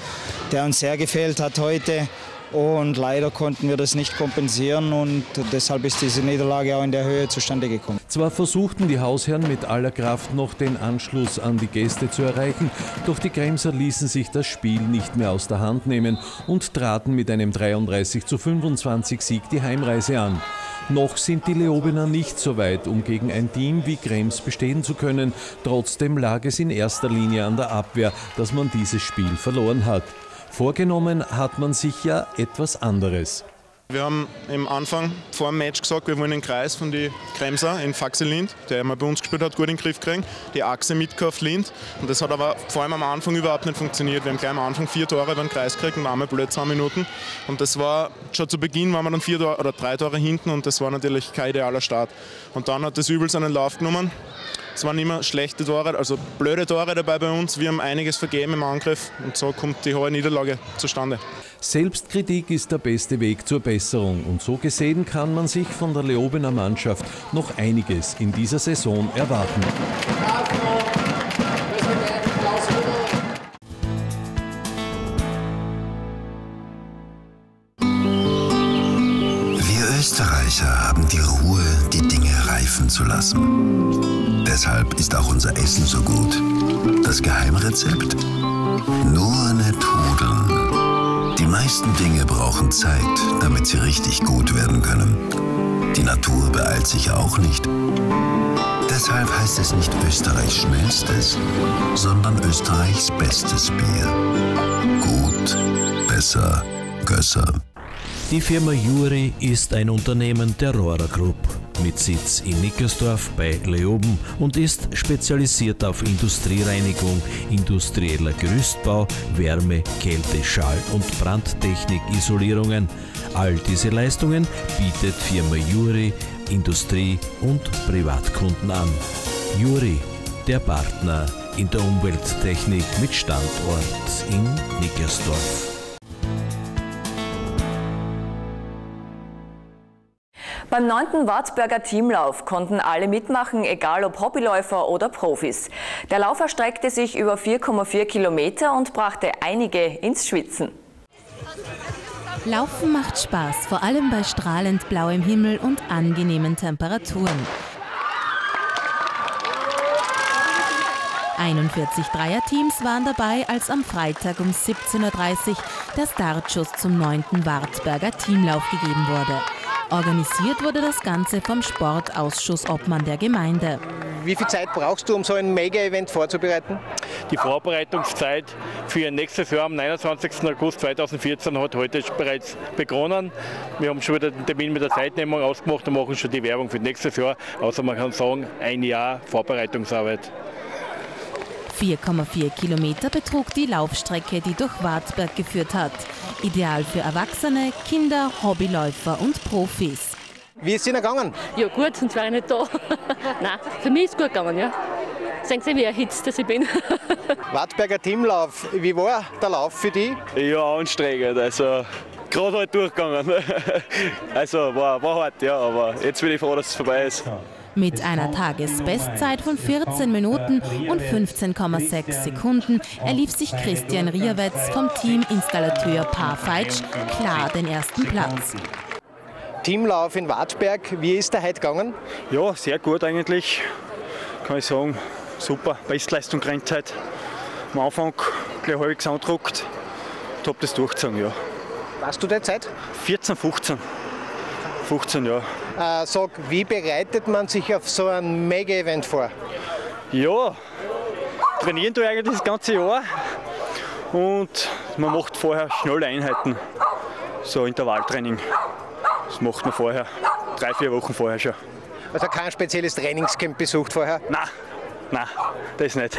der uns sehr gefehlt hat heute. Und leider konnten wir das nicht kompensieren und deshalb ist diese Niederlage auch in der Höhe zustande gekommen. Zwar versuchten die Hausherren mit aller Kraft noch den Anschluss an die Gäste zu erreichen, doch die Kremser ließen sich das Spiel nicht mehr aus der Hand nehmen und traten mit einem 33 zu 25 Sieg die Heimreise an. Noch sind die Leobener nicht so weit, um gegen ein Team wie Krems bestehen zu können. Trotzdem lag es in erster Linie an der Abwehr, dass man dieses Spiel verloren hat. Vorgenommen hat man sich ja etwas anderes. Wir haben am Anfang vor dem Match gesagt, wir wollen den Kreis von den Kremser in Faxelind, der immer bei uns gespielt hat, gut in den Griff kriegen, die Achse mitgekauft Lind. Und das hat aber vor allem am Anfang überhaupt nicht funktioniert. Wir haben gleich am Anfang vier Tore über den Kreis gekriegt und einmal blöd zwei Minuten. Und das war schon zu Beginn waren wir dann vier Tore, oder drei Tore hinten und das war natürlich kein idealer Start. Und dann hat das übel seinen Lauf genommen. Es waren immer schlechte Tore, also blöde Tore dabei bei uns. Wir haben einiges vergeben im Angriff und so kommt die hohe Niederlage zustande. Selbstkritik ist der beste Weg zur Besserung und so gesehen kann man sich von der Leobener Mannschaft noch einiges in dieser Saison erwarten. Wir Österreicher haben die Ruhe, reifen zu lassen. Deshalb ist auch unser Essen so gut. Das Geheimrezept? Nur nicht hudeln. Die meisten Dinge brauchen Zeit, damit sie richtig gut werden können. Die Natur beeilt sich auch nicht. Deshalb heißt es nicht Österreichs schnellstes, sondern Österreichs bestes Bier. Gut, besser, gösser. Die Firma Juri ist ein Unternehmen der Rohrer Group mit Sitz in Nickersdorf bei Leoben und ist spezialisiert auf Industriereinigung, industrieller Gerüstbau, Wärme, Kälte, Schall- und Brandtechnik-Isolierungen. All diese Leistungen bietet Firma Juri Industrie- und Privatkunden an. Juri, der Partner in der Umwelttechnik mit Standort in Nickersdorf. Beim 9. Wartberger Teamlauf konnten alle mitmachen, egal ob Hobbyläufer oder Profis. Der Lauf erstreckte sich über 4,4 Kilometer und brachte einige ins Schwitzen. Laufen macht Spaß, vor allem bei strahlend blauem Himmel und angenehmen Temperaturen. 41 Dreierteams waren dabei, als am Freitag um 17.30 Uhr der Startschuss zum 9. Wartberger Teamlauf gegeben wurde. Organisiert wurde das Ganze vom Sportausschuss-Obmann der Gemeinde. Wie viel Zeit brauchst du, um so ein Mega-Event vorzubereiten? Die Vorbereitungszeit für nächstes Jahr am 29. August 2014 hat heute bereits begonnen. Wir haben schon wieder den Termin mit der Zeitnehmung ausgemacht und machen schon die Werbung für nächstes Jahr. Also man kann sagen, ein Jahr Vorbereitungsarbeit. 4,4 Kilometer betrug die Laufstrecke, die durch Wartberg geführt hat. Ideal für Erwachsene, Kinder, Hobbyläufer und Profis. Wie ist es Ihnen gegangen? Ja gut, sonst wäre ich nicht da. Nein, für mich ist es gut gegangen, ja. Sehen Sie, wie erhitzt dass ich bin. Wartberger Teamlauf, wie war der Lauf für dich? Ja, anstrengend. Also gerade halt durchgegangen. Also war, war hart, ja, aber jetzt bin ich froh, dass es vorbei ist. Mit einer Tagesbestzeit von 14 Minuten und 15,6 Sekunden erlief sich Christian Rierwetz vom Team Installateur Parfeitsch klar den ersten Platz. Teamlauf in Wartberg, wie ist der heute gegangen? Ja, sehr gut eigentlich. Kann ich sagen, super. Bestleistung rennt heute. Am Anfang gleich halbwegs andruckt. Ich habe das durchgezogen, ja. Warst du der Zeit? 14, 15. 15 Jahre. Äh, sag, wie bereitet man sich auf so ein Mega-Event vor? Ja, trainieren tue ich eigentlich das ganze Jahr und man macht vorher schnelle Einheiten, so Intervalltraining. Das macht man vorher, drei, vier Wochen vorher schon. Also kein spezielles Trainingscamp besucht vorher? Nein, nein, das nicht.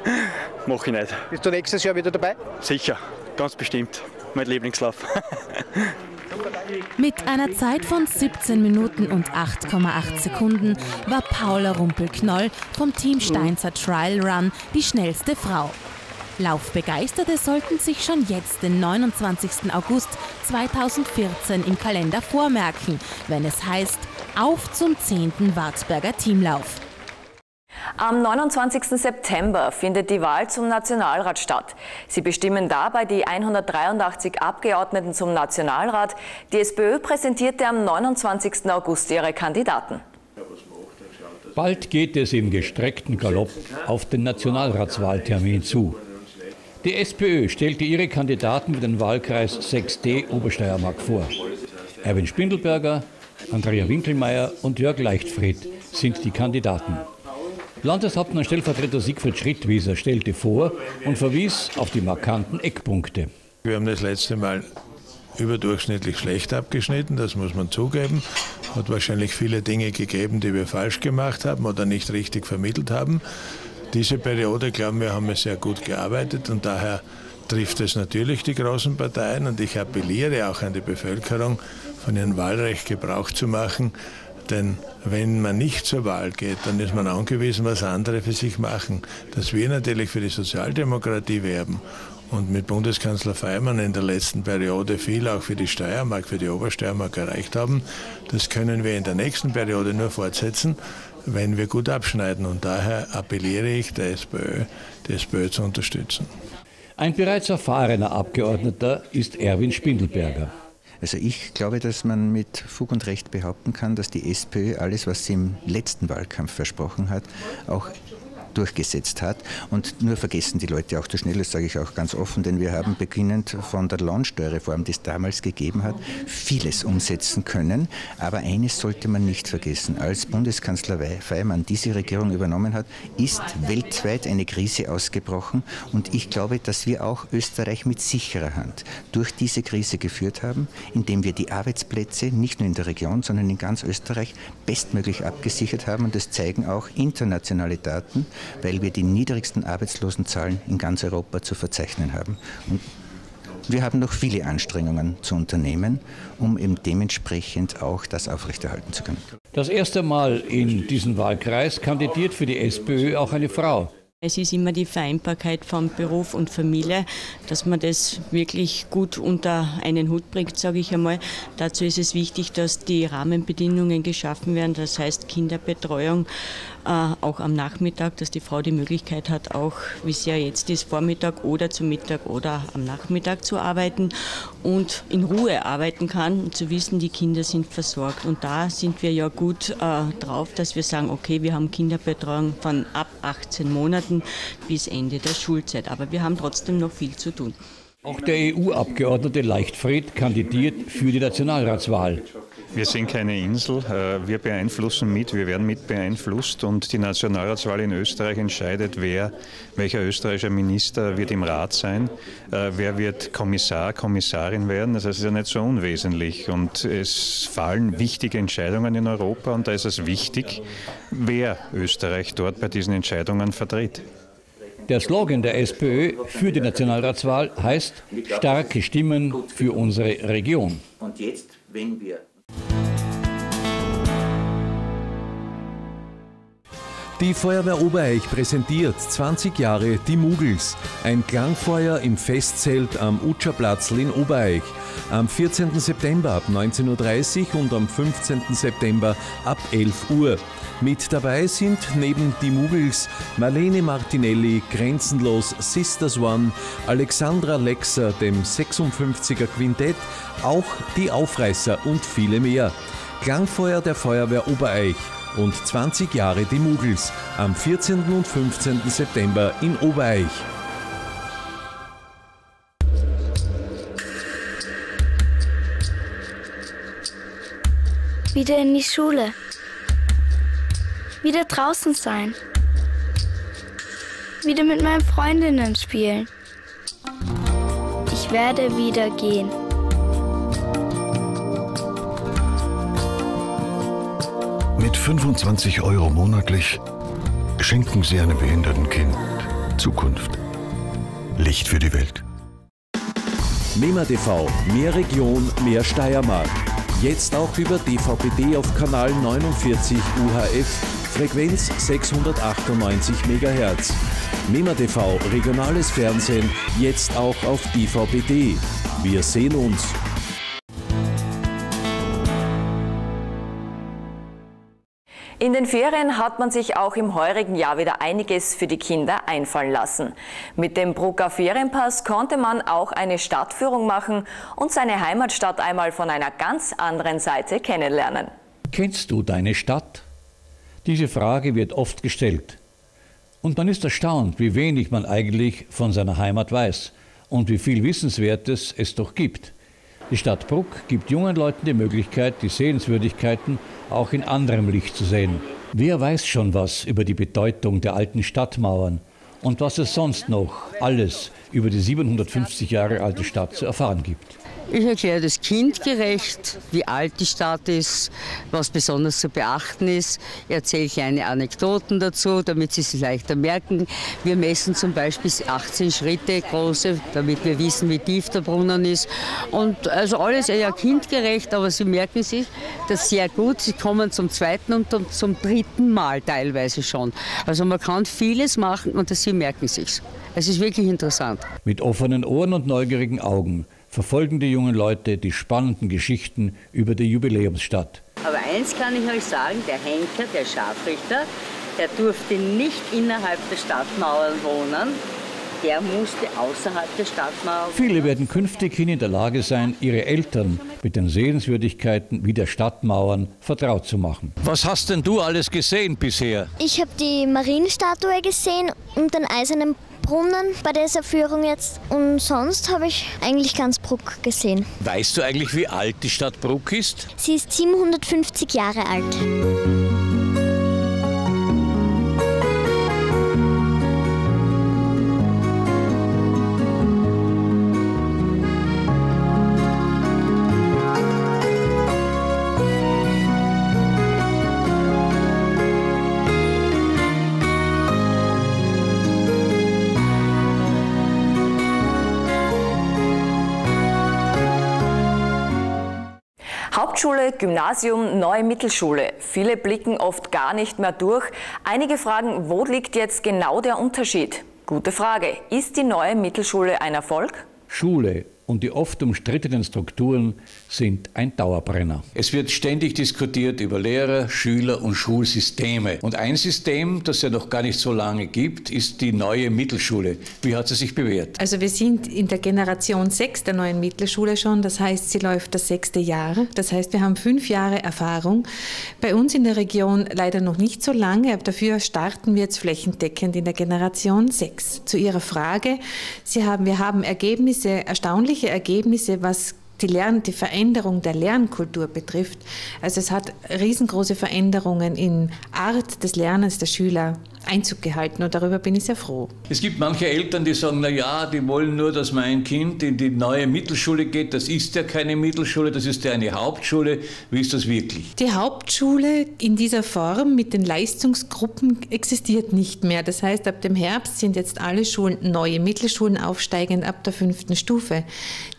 Mache ich nicht. Bist du nächstes Jahr wieder dabei? Sicher, ganz bestimmt. Mein Lieblingslauf. Mit einer Zeit von 17 Minuten und 8,8 Sekunden war Paula Rumpel-Knoll vom Team Steinzer Trial Run die schnellste Frau. Laufbegeisterte sollten sich schon jetzt den 29. August 2014 im Kalender vormerken, wenn es heißt Auf zum 10. Wartberger Teamlauf. Am 29. September findet die Wahl zum Nationalrat statt. Sie bestimmen dabei die 183 Abgeordneten zum Nationalrat. Die SPÖ präsentierte am 29. August ihre Kandidaten. Bald geht es im gestreckten Galopp auf den Nationalratswahltermin zu. Die SPÖ stellte ihre Kandidaten für den Wahlkreis 6D Obersteiermark vor. Erwin Spindelberger, Andrea Winkelmeier und Jörg Leichtfried sind die Kandidaten. Landeshauptmann Stellvertreter Siegfried Schrittwieser stellte vor und verwies auf die markanten Eckpunkte. Wir haben das letzte Mal überdurchschnittlich schlecht abgeschnitten, das muss man zugeben. Hat wahrscheinlich viele Dinge gegeben, die wir falsch gemacht haben oder nicht richtig vermittelt haben. Diese Periode, glauben wir, haben wir sehr gut gearbeitet und daher trifft es natürlich die großen Parteien und ich appelliere auch an die Bevölkerung, von ihrem Wahlrecht Gebrauch zu machen, denn wenn man nicht zur Wahl geht, dann ist man angewiesen, was andere für sich machen. Dass wir natürlich für die Sozialdemokratie werben und mit Bundeskanzler Feimann in der letzten Periode viel auch für die Steiermark, für die Obersteiermark erreicht haben, das können wir in der nächsten Periode nur fortsetzen, wenn wir gut abschneiden. Und daher appelliere ich der SPÖ, die SPÖ zu unterstützen. Ein bereits erfahrener Abgeordneter ist Erwin Spindelberger. Also ich glaube, dass man mit Fug und Recht behaupten kann, dass die SPÖ alles, was sie im letzten Wahlkampf versprochen hat, auch durchgesetzt hat. Und nur vergessen die Leute auch zu schnell, das sage ich auch ganz offen, denn wir haben beginnend von der Lohnsteuerreform, die es damals gegeben hat, vieles umsetzen können. Aber eines sollte man nicht vergessen. Als Bundeskanzler Feimann diese Regierung übernommen hat, ist weltweit eine Krise ausgebrochen. Und ich glaube, dass wir auch Österreich mit sicherer Hand durch diese Krise geführt haben, indem wir die Arbeitsplätze nicht nur in der Region, sondern in ganz Österreich bestmöglich abgesichert haben. Und das zeigen auch internationale Daten weil wir die niedrigsten Arbeitslosenzahlen in ganz Europa zu verzeichnen haben. Und wir haben noch viele Anstrengungen zu unternehmen, um eben dementsprechend auch das aufrechterhalten zu können. Das erste Mal in diesem Wahlkreis kandidiert für die SPÖ auch eine Frau. Es ist immer die Vereinbarkeit von Beruf und Familie, dass man das wirklich gut unter einen Hut bringt, sage ich einmal. Dazu ist es wichtig, dass die Rahmenbedingungen geschaffen werden, das heißt Kinderbetreuung, auch am Nachmittag, dass die Frau die Möglichkeit hat, auch wie es ja jetzt ist, Vormittag oder zum Mittag oder am Nachmittag zu arbeiten und in Ruhe arbeiten kann und zu wissen, die Kinder sind versorgt. Und da sind wir ja gut äh, drauf, dass wir sagen, okay, wir haben Kinderbetreuung von ab 18 Monaten bis Ende der Schulzeit. Aber wir haben trotzdem noch viel zu tun. Auch der EU-Abgeordnete Leichtfried kandidiert für die Nationalratswahl. Wir sind keine Insel. Äh, wir beeinflussen mit, wir werden mit beeinflusst und die Nationalratswahl in Österreich entscheidet, wer, welcher österreichischer Minister wird im Rat sein, äh, wer wird Kommissar, Kommissarin werden. Das heißt, es ist ja nicht so unwesentlich und es fallen wichtige Entscheidungen in Europa und da ist es wichtig, wer Österreich dort bei diesen Entscheidungen vertritt. Der Slogan der SPÖ für die Nationalratswahl heißt starke Stimmen für unsere Region. Und jetzt, wenn wir Die Feuerwehr Obereich präsentiert 20 Jahre die Mugels. Ein Klangfeuer im Festzelt am Utscherplatzl in Obereich. Am 14. September ab 19.30 Uhr und am 15. September ab 11 Uhr. Mit dabei sind neben die Mugels Marlene Martinelli, Grenzenlos, Sisters One, Alexandra Lexer, dem 56er Quintett, auch die Aufreißer und viele mehr. Klangfeuer der Feuerwehr Obereich und 20 Jahre die Mugels am 14. und 15. September in Obereich. Wieder in die Schule. Wieder draußen sein. Wieder mit meinen Freundinnen spielen. Ich werde wieder gehen. Mit 25 Euro monatlich schenken Sie einem behinderten Kind Zukunft. Licht für die Welt. MEMA TV, mehr Region, mehr Steiermark. Jetzt auch über DVB-D auf Kanal 49 UHF, Frequenz 698 MHz. MEMA TV, regionales Fernsehen, jetzt auch auf DVB-D. Wir sehen uns. In den Ferien hat man sich auch im heurigen Jahr wieder einiges für die Kinder einfallen lassen. Mit dem Brucker Ferienpass konnte man auch eine Stadtführung machen und seine Heimatstadt einmal von einer ganz anderen Seite kennenlernen. Kennst du deine Stadt? Diese Frage wird oft gestellt. Und man ist erstaunt, wie wenig man eigentlich von seiner Heimat weiß und wie viel Wissenswertes es doch gibt. Die Stadt Bruck gibt jungen Leuten die Möglichkeit, die Sehenswürdigkeiten auch in anderem Licht zu sehen. Wer weiß schon was über die Bedeutung der alten Stadtmauern und was es sonst noch alles über die 750 Jahre alte Stadt zu erfahren gibt? Ich erkläre das kindgerecht, wie alt die Stadt ist, was besonders zu beachten ist. Ich erzähle kleine Anekdoten dazu, damit Sie sich leichter merken. Wir messen zum Beispiel 18 Schritte große, damit wir wissen, wie tief der Brunnen ist. Und also alles eher kindgerecht, aber Sie merken sich das sehr gut. Sie kommen zum zweiten und zum dritten Mal teilweise schon. Also man kann vieles machen und Sie merken sich's. Es ist wirklich interessant. Mit offenen Ohren und neugierigen Augen verfolgen die jungen Leute die spannenden Geschichten über die Jubiläumsstadt. Aber eins kann ich euch sagen, der Henker, der Scharfrichter, der durfte nicht innerhalb der Stadtmauern wohnen, der musste außerhalb der Stadtmauer. Viele werden künftig hin in der Lage sein, ihre Eltern mit den Sehenswürdigkeiten wie der Stadtmauern vertraut zu machen. Was hast denn du alles gesehen bisher? Ich habe die Marienstatue gesehen und den eisernen Brunnen bei dieser Führung jetzt. Und sonst habe ich eigentlich ganz Bruck gesehen. Weißt du eigentlich, wie alt die Stadt Bruck ist? Sie ist 750 Jahre alt. Gymnasium, neue Mittelschule. Viele blicken oft gar nicht mehr durch. Einige fragen, wo liegt jetzt genau der Unterschied? Gute Frage. Ist die neue Mittelschule ein Erfolg? Schule und die oft umstrittenen Strukturen sind ein Dauerbrenner. Es wird ständig diskutiert über Lehrer, Schüler und Schulsysteme. Und ein System, das ja noch gar nicht so lange gibt, ist die neue Mittelschule. Wie hat sie sich bewährt? Also wir sind in der Generation 6 der neuen Mittelschule schon. Das heißt, sie läuft das sechste Jahr. Das heißt, wir haben fünf Jahre Erfahrung. Bei uns in der Region leider noch nicht so lange, aber dafür starten wir jetzt flächendeckend in der Generation 6. Zu Ihrer Frage. Sie haben, wir haben Ergebnisse, erstaunliche Ergebnisse, was die, Lern die Veränderung der Lernkultur betrifft. Also es hat riesengroße Veränderungen in Art des Lernens der Schüler Einzug gehalten und darüber bin ich sehr froh. Es gibt manche Eltern, die sagen, na ja, die wollen nur, dass mein Kind in die neue Mittelschule geht. Das ist ja keine Mittelschule, das ist ja eine Hauptschule. Wie ist das wirklich? Die Hauptschule in dieser Form mit den Leistungsgruppen existiert nicht mehr. Das heißt, ab dem Herbst sind jetzt alle Schulen neue Mittelschulen aufsteigend ab der fünften Stufe.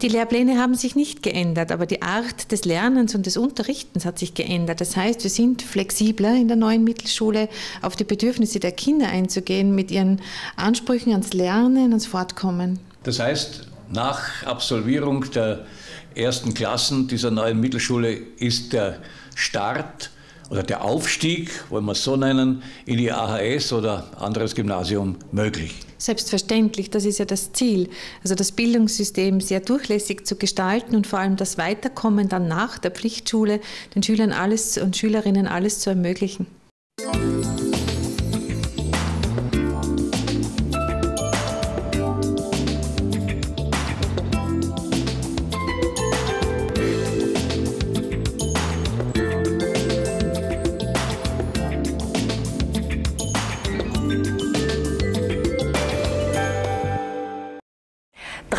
Die Lehrpläne haben sich nicht geändert, aber die Art des Lernens und des Unterrichtens hat sich geändert. Das heißt, wir sind flexibler in der neuen Mittelschule auf die Bedürfnisse der Kinder einzugehen mit ihren Ansprüchen ans Lernen, ans Fortkommen. Das heißt, nach Absolvierung der ersten Klassen dieser neuen Mittelschule ist der Start oder der Aufstieg, wollen wir es so nennen, in die AHS oder anderes Gymnasium möglich. Selbstverständlich, das ist ja das Ziel. Also das Bildungssystem sehr durchlässig zu gestalten und vor allem das Weiterkommen dann nach der Pflichtschule den Schülern alles und Schülerinnen alles zu ermöglichen.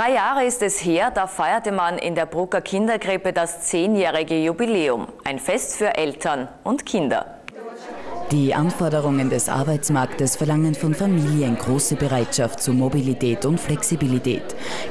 Drei Jahre ist es her, da feierte man in der Brucker Kinderkrippe das zehnjährige Jubiläum. Ein Fest für Eltern und Kinder. Die Anforderungen des Arbeitsmarktes verlangen von Familien große Bereitschaft zu Mobilität und Flexibilität.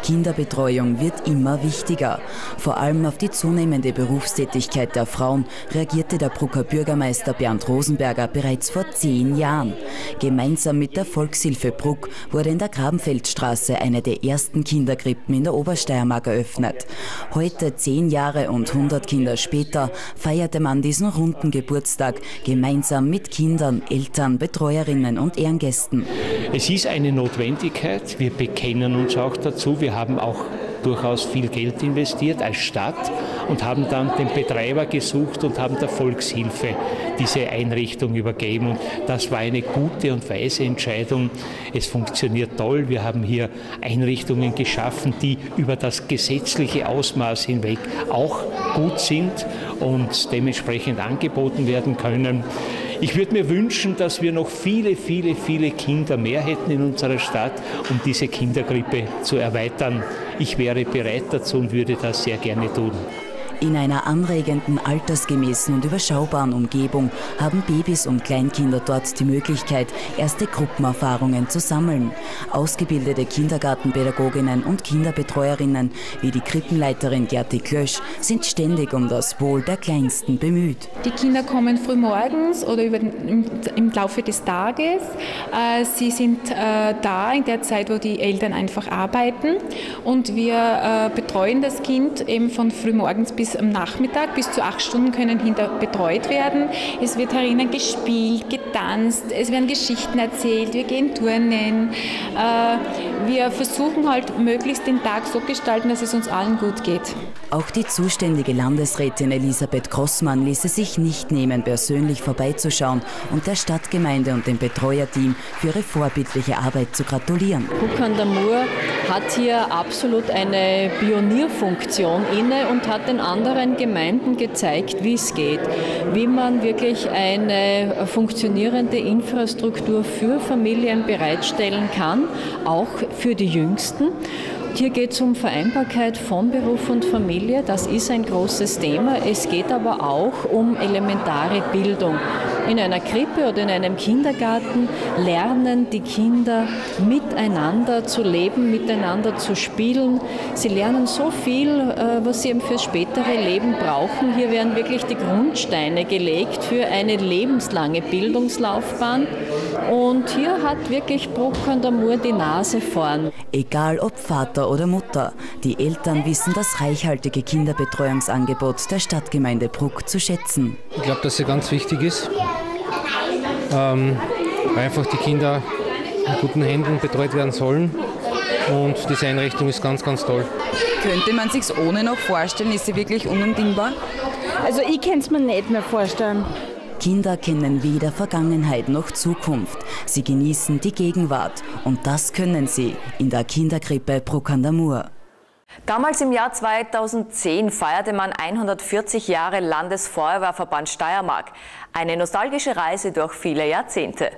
Kinderbetreuung wird immer wichtiger. Vor allem auf die zunehmende Berufstätigkeit der Frauen reagierte der Brucker Bürgermeister Bernd Rosenberger bereits vor zehn Jahren. Gemeinsam mit der Volkshilfe Bruck wurde in der Grabenfeldstraße eine der ersten Kinderkrippen in der Obersteiermark eröffnet. Heute, zehn Jahre und 100 Kinder später, feierte man diesen runden Geburtstag gemeinsam mit Kindern, Eltern, Betreuerinnen und Ehrengästen. Es ist eine Notwendigkeit. Wir bekennen uns auch dazu. Wir haben auch durchaus viel Geld investiert als Stadt und haben dann den Betreiber gesucht und haben der Volkshilfe diese Einrichtung übergeben. Und das war eine gute und weise Entscheidung. Es funktioniert toll. Wir haben hier Einrichtungen geschaffen, die über das gesetzliche Ausmaß hinweg auch gut sind und dementsprechend angeboten werden können. Ich würde mir wünschen, dass wir noch viele, viele, viele Kinder mehr hätten in unserer Stadt, um diese Kindergrippe zu erweitern. Ich wäre bereit dazu und würde das sehr gerne tun. In einer anregenden, altersgemäßen und überschaubaren Umgebung haben Babys und Kleinkinder dort die Möglichkeit, erste Gruppenerfahrungen zu sammeln. Ausgebildete Kindergartenpädagoginnen und Kinderbetreuerinnen wie die Krippenleiterin Gerti Klösch sind ständig um das Wohl der Kleinsten bemüht. Die Kinder kommen früh morgens oder über den, im, Laufe des Tages. Äh, sie sind äh, da in der Zeit, wo die Eltern einfach arbeiten und wir äh, betreuen das Kind eben von frühmorgens bis bis am Nachmittag, bis zu acht Stunden können Kinder betreut werden. Es wird herinnen gespielt, getanzt, es werden Geschichten erzählt, wir gehen Turnen. Äh, wir versuchen halt möglichst den Tag so gestalten, dass es uns allen gut geht. Auch die zuständige Landesrätin Elisabeth Grossmann ließ es sich nicht nehmen, persönlich vorbeizuschauen und der Stadtgemeinde und dem Betreuerteam für ihre vorbildliche Arbeit zu gratulieren. Bukan Damur hat hier absolut eine Pionierfunktion inne und hat den anderen Gemeinden gezeigt, wie es geht, wie man wirklich eine funktionierende Infrastruktur für Familien bereitstellen kann, auch für die Jüngsten. Hier geht es um Vereinbarkeit von Beruf und Familie. Das ist ein großes Thema. Es geht aber auch um elementare Bildung. In einer Krippe oder in einem Kindergarten lernen die Kinder miteinander zu leben, miteinander zu spielen. Sie lernen so viel, äh, was sie fürs spätere Leben brauchen. Hier werden wirklich die Grundsteine gelegt für eine lebenslange Bildungslaufbahn. Und hier hat wirklich Bruck an der Mur die Nase vorn. Egal ob Vater oder Mutter, die Eltern wissen das reichhaltige Kinderbetreuungsangebot der Stadtgemeinde Bruck zu schätzen. Ich glaube, dass es ganz wichtig ist, ähm, einfach die Kinder in guten Händen betreut werden sollen. Und diese Einrichtung ist ganz, ganz toll. Könnte man sich ohne noch vorstellen? Ist sie wirklich unabdingbar? Also ich kann es mir nicht mehr vorstellen. Kinder kennen weder Vergangenheit noch Zukunft. Sie genießen die Gegenwart und das können sie in der Kinderkrippe Procandamur. Damals im Jahr 2010 feierte man 140 Jahre Landesfeuerwehrverband Steiermark. Eine nostalgische Reise durch viele Jahrzehnte.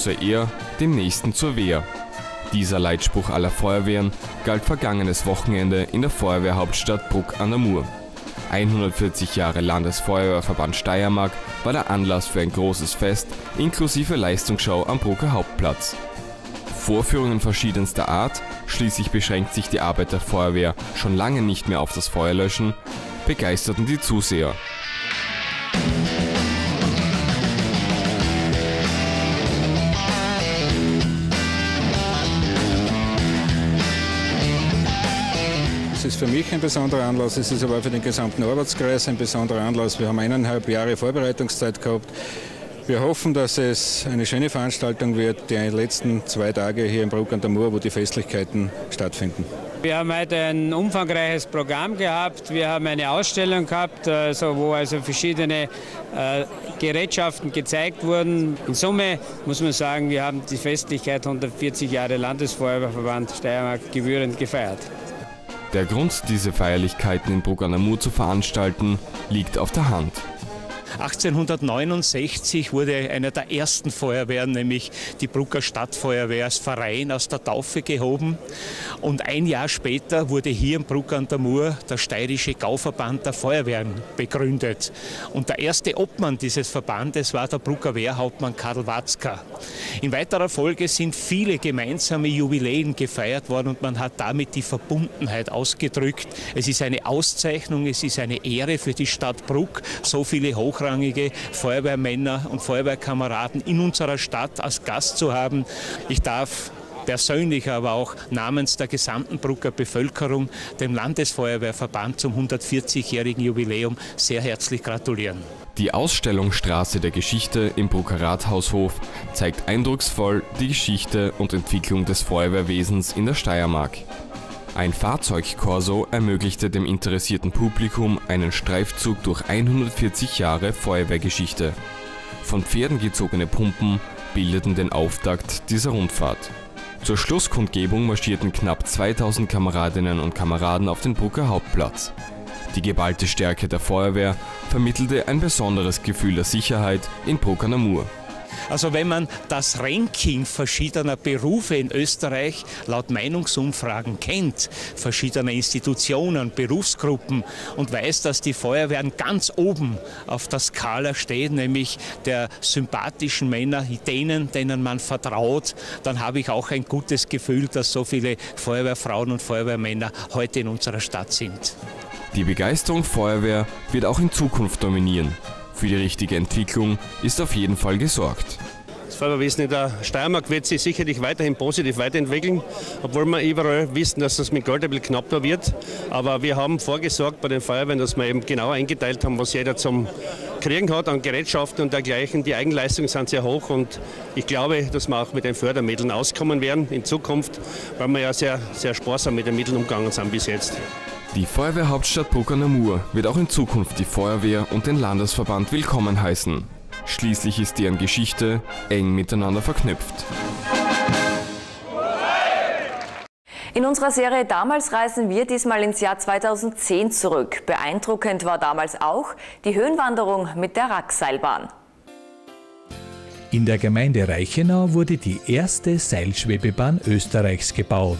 Sei er, dem Nächsten zur Wehr. Dieser Leitspruch aller Feuerwehren galt vergangenes Wochenende in der Feuerwehrhauptstadt Bruck an der Mur. 140 Jahre Landesfeuerwehrverband Steiermark war der Anlass für ein großes Fest inklusive Leistungsschau am Brucker Hauptplatz. Vorführungen verschiedenster Art, schließlich beschränkt sich die Arbeit der Feuerwehr schon lange nicht mehr auf das Feuerlöschen, begeisterten die Zuseher. Es ist für mich ein besonderer Anlass, es ist aber für den gesamten Arbeitskreis ein besonderer Anlass. Wir haben eineinhalb Jahre Vorbereitungszeit gehabt. Wir hoffen, dass es eine schöne Veranstaltung wird, die letzten zwei Tage hier in Bruck an der Mur, wo die Festlichkeiten stattfinden. Wir haben heute ein umfangreiches Programm gehabt. Wir haben eine Ausstellung gehabt, also wo also verschiedene äh, Gerätschaften gezeigt wurden. In Summe muss man sagen, wir haben die Festlichkeit 140 Jahre Landesfeuerwehrverband Steiermark gebührend gefeiert. Der Grund, diese Feierlichkeiten in Bruck an der Mur zu veranstalten, liegt auf der Hand. 1869 wurde einer der ersten Feuerwehren, nämlich die Brucker Stadtfeuerwehr als Verein aus der Taufe gehoben. Und ein Jahr später wurde hier in Bruck an der Mur der steirische Gauverband der Feuerwehren begründet. Und der erste Obmann dieses Verbandes war der Brucker Wehrhauptmann Karl Watzka. In weiterer Folge sind viele gemeinsame Jubiläen gefeiert worden und man hat damit die Verbundenheit ausgedrückt. Es ist eine Auszeichnung, es ist eine Ehre für die Stadt Bruck, so viele hochrangige Feuerwehrmänner und Feuerwehrkameraden in unserer Stadt als Gast zu haben. Ich darf persönlich, aber auch namens der gesamten Brucker Bevölkerung dem Landesfeuerwehrverband zum 140-jährigen Jubiläum sehr herzlich gratulieren. Die Ausstellung Straße der Geschichte im Brucker Rathaushof zeigt eindrucksvoll die Geschichte und Entwicklung des Feuerwehrwesens in der Steiermark. Ein Fahrzeugkorso ermöglichte dem interessierten Publikum einen Streifzug durch 140 Jahre Feuerwehrgeschichte. Von Pferden gezogene Pumpen bildeten den Auftakt dieser Rundfahrt. Zur Schlusskundgebung marschierten knapp 2000 Kameradinnen und Kameraden auf den Brucker Hauptplatz. Die geballte Stärke der Feuerwehr vermittelte ein besonderes Gefühl der Sicherheit in Bruck an der Mur. Also wenn man das Ranking verschiedener Berufe in Österreich laut Meinungsumfragen kennt, verschiedener Institutionen, Berufsgruppen und weiß, dass die Feuerwehren ganz oben auf der Skala stehen, nämlich der sympathischen Männer, denen, denen man vertraut, dann habe ich auch ein gutes Gefühl, dass so viele Feuerwehrfrauen und Feuerwehrmänner heute in unserer Stadt sind. Die Begeisterung Feuerwehr wird auch in Zukunft dominieren. Für die richtige Entwicklung ist auf jeden Fall gesorgt. Das Feuerwehrwesen in der Steiermark wird sich sicherlich weiterhin positiv weiterentwickeln, obwohl wir überall wissen, dass das mit Geld ein bisschen knapper wird. Aber wir haben vorgesorgt bei den Feuerwehren, dass wir eben genau eingeteilt haben, was jeder zum Kriegen hat an Gerätschaften und dergleichen. Die Eigenleistungen sind sehr hoch und ich glaube, dass wir auch mit den Fördermitteln auskommen werden in Zukunft, weil wir ja sehr, sehr sparsam mit den Mitteln umgegangen sind bis jetzt. Die Feuerwehrhauptstadt Bruck an der Mur wird auch in Zukunft die Feuerwehr und den Landesverband willkommen heißen. Schließlich ist deren Geschichte eng miteinander verknüpft. In unserer Serie Damals reisen wir diesmal ins Jahr 2010 zurück. Beeindruckend war damals auch die Höhenwanderung mit der Rackseilbahn. In der Gemeinde Reichenau wurde die erste Seilschwebebahn Österreichs gebaut.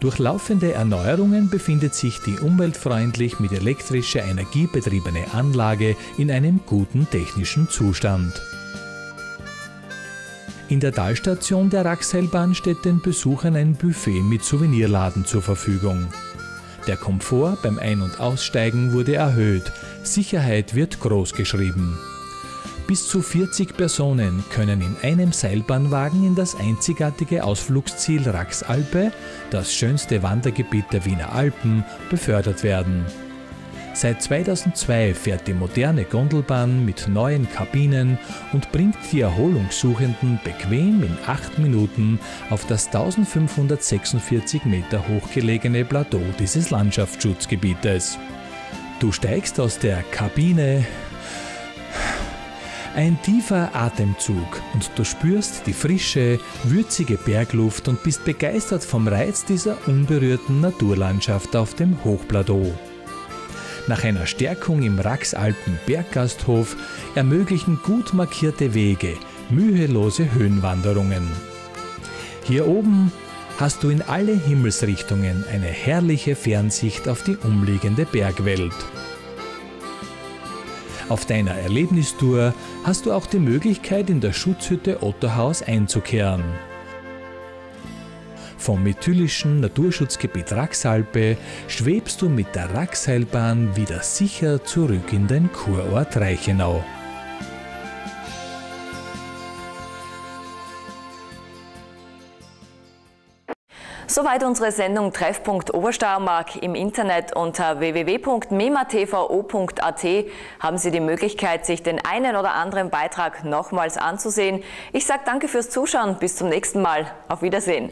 Durch laufende Erneuerungen befindet sich die umweltfreundlich mit elektrischer Energie betriebene Anlage in einem guten technischen Zustand. In der Talstation der Raxheilbahn steht den Besuchern ein Buffet mit Souvenirladen zur Verfügung. Der Komfort beim Ein- und Aussteigen wurde erhöht, Sicherheit wird groß geschrieben. Bis zu 40 Personen können in einem Seilbahnwagen in das einzigartige Ausflugsziel Raxalpe, das schönste Wandergebiet der Wiener Alpen, befördert werden. Seit 2002 fährt die moderne Gondelbahn mit neuen Kabinen und bringt die Erholungssuchenden bequem in acht Minuten auf das 1546 Meter hochgelegene Plateau dieses Landschaftsschutzgebietes. Du steigst aus der Kabine, ein tiefer Atemzug und du spürst die frische, würzige Bergluft und bist begeistert vom Reiz dieser unberührten Naturlandschaft auf dem Hochplateau. Nach einer Stärkung im Raxalpen Berggasthof ermöglichen gut markierte Wege mühelose Höhenwanderungen. Hier oben hast du in alle Himmelsrichtungen eine herrliche Fernsicht auf die umliegende Bergwelt. Auf deiner Erlebnistour hast du auch die Möglichkeit, in der Schutzhütte Otterhaus einzukehren. Vom methylischen Naturschutzgebiet Raxalpe schwebst du mit der Raxheilbahn wieder sicher zurück in den Kurort Reichenau. Soweit unsere Sendung Treffpunkt Obersteiermark im Internet unter www.mematvo.at haben Sie die Möglichkeit, sich den einen oder anderen Beitrag nochmals anzusehen. Ich sage danke fürs Zuschauen, bis zum nächsten Mal. Auf Wiedersehen.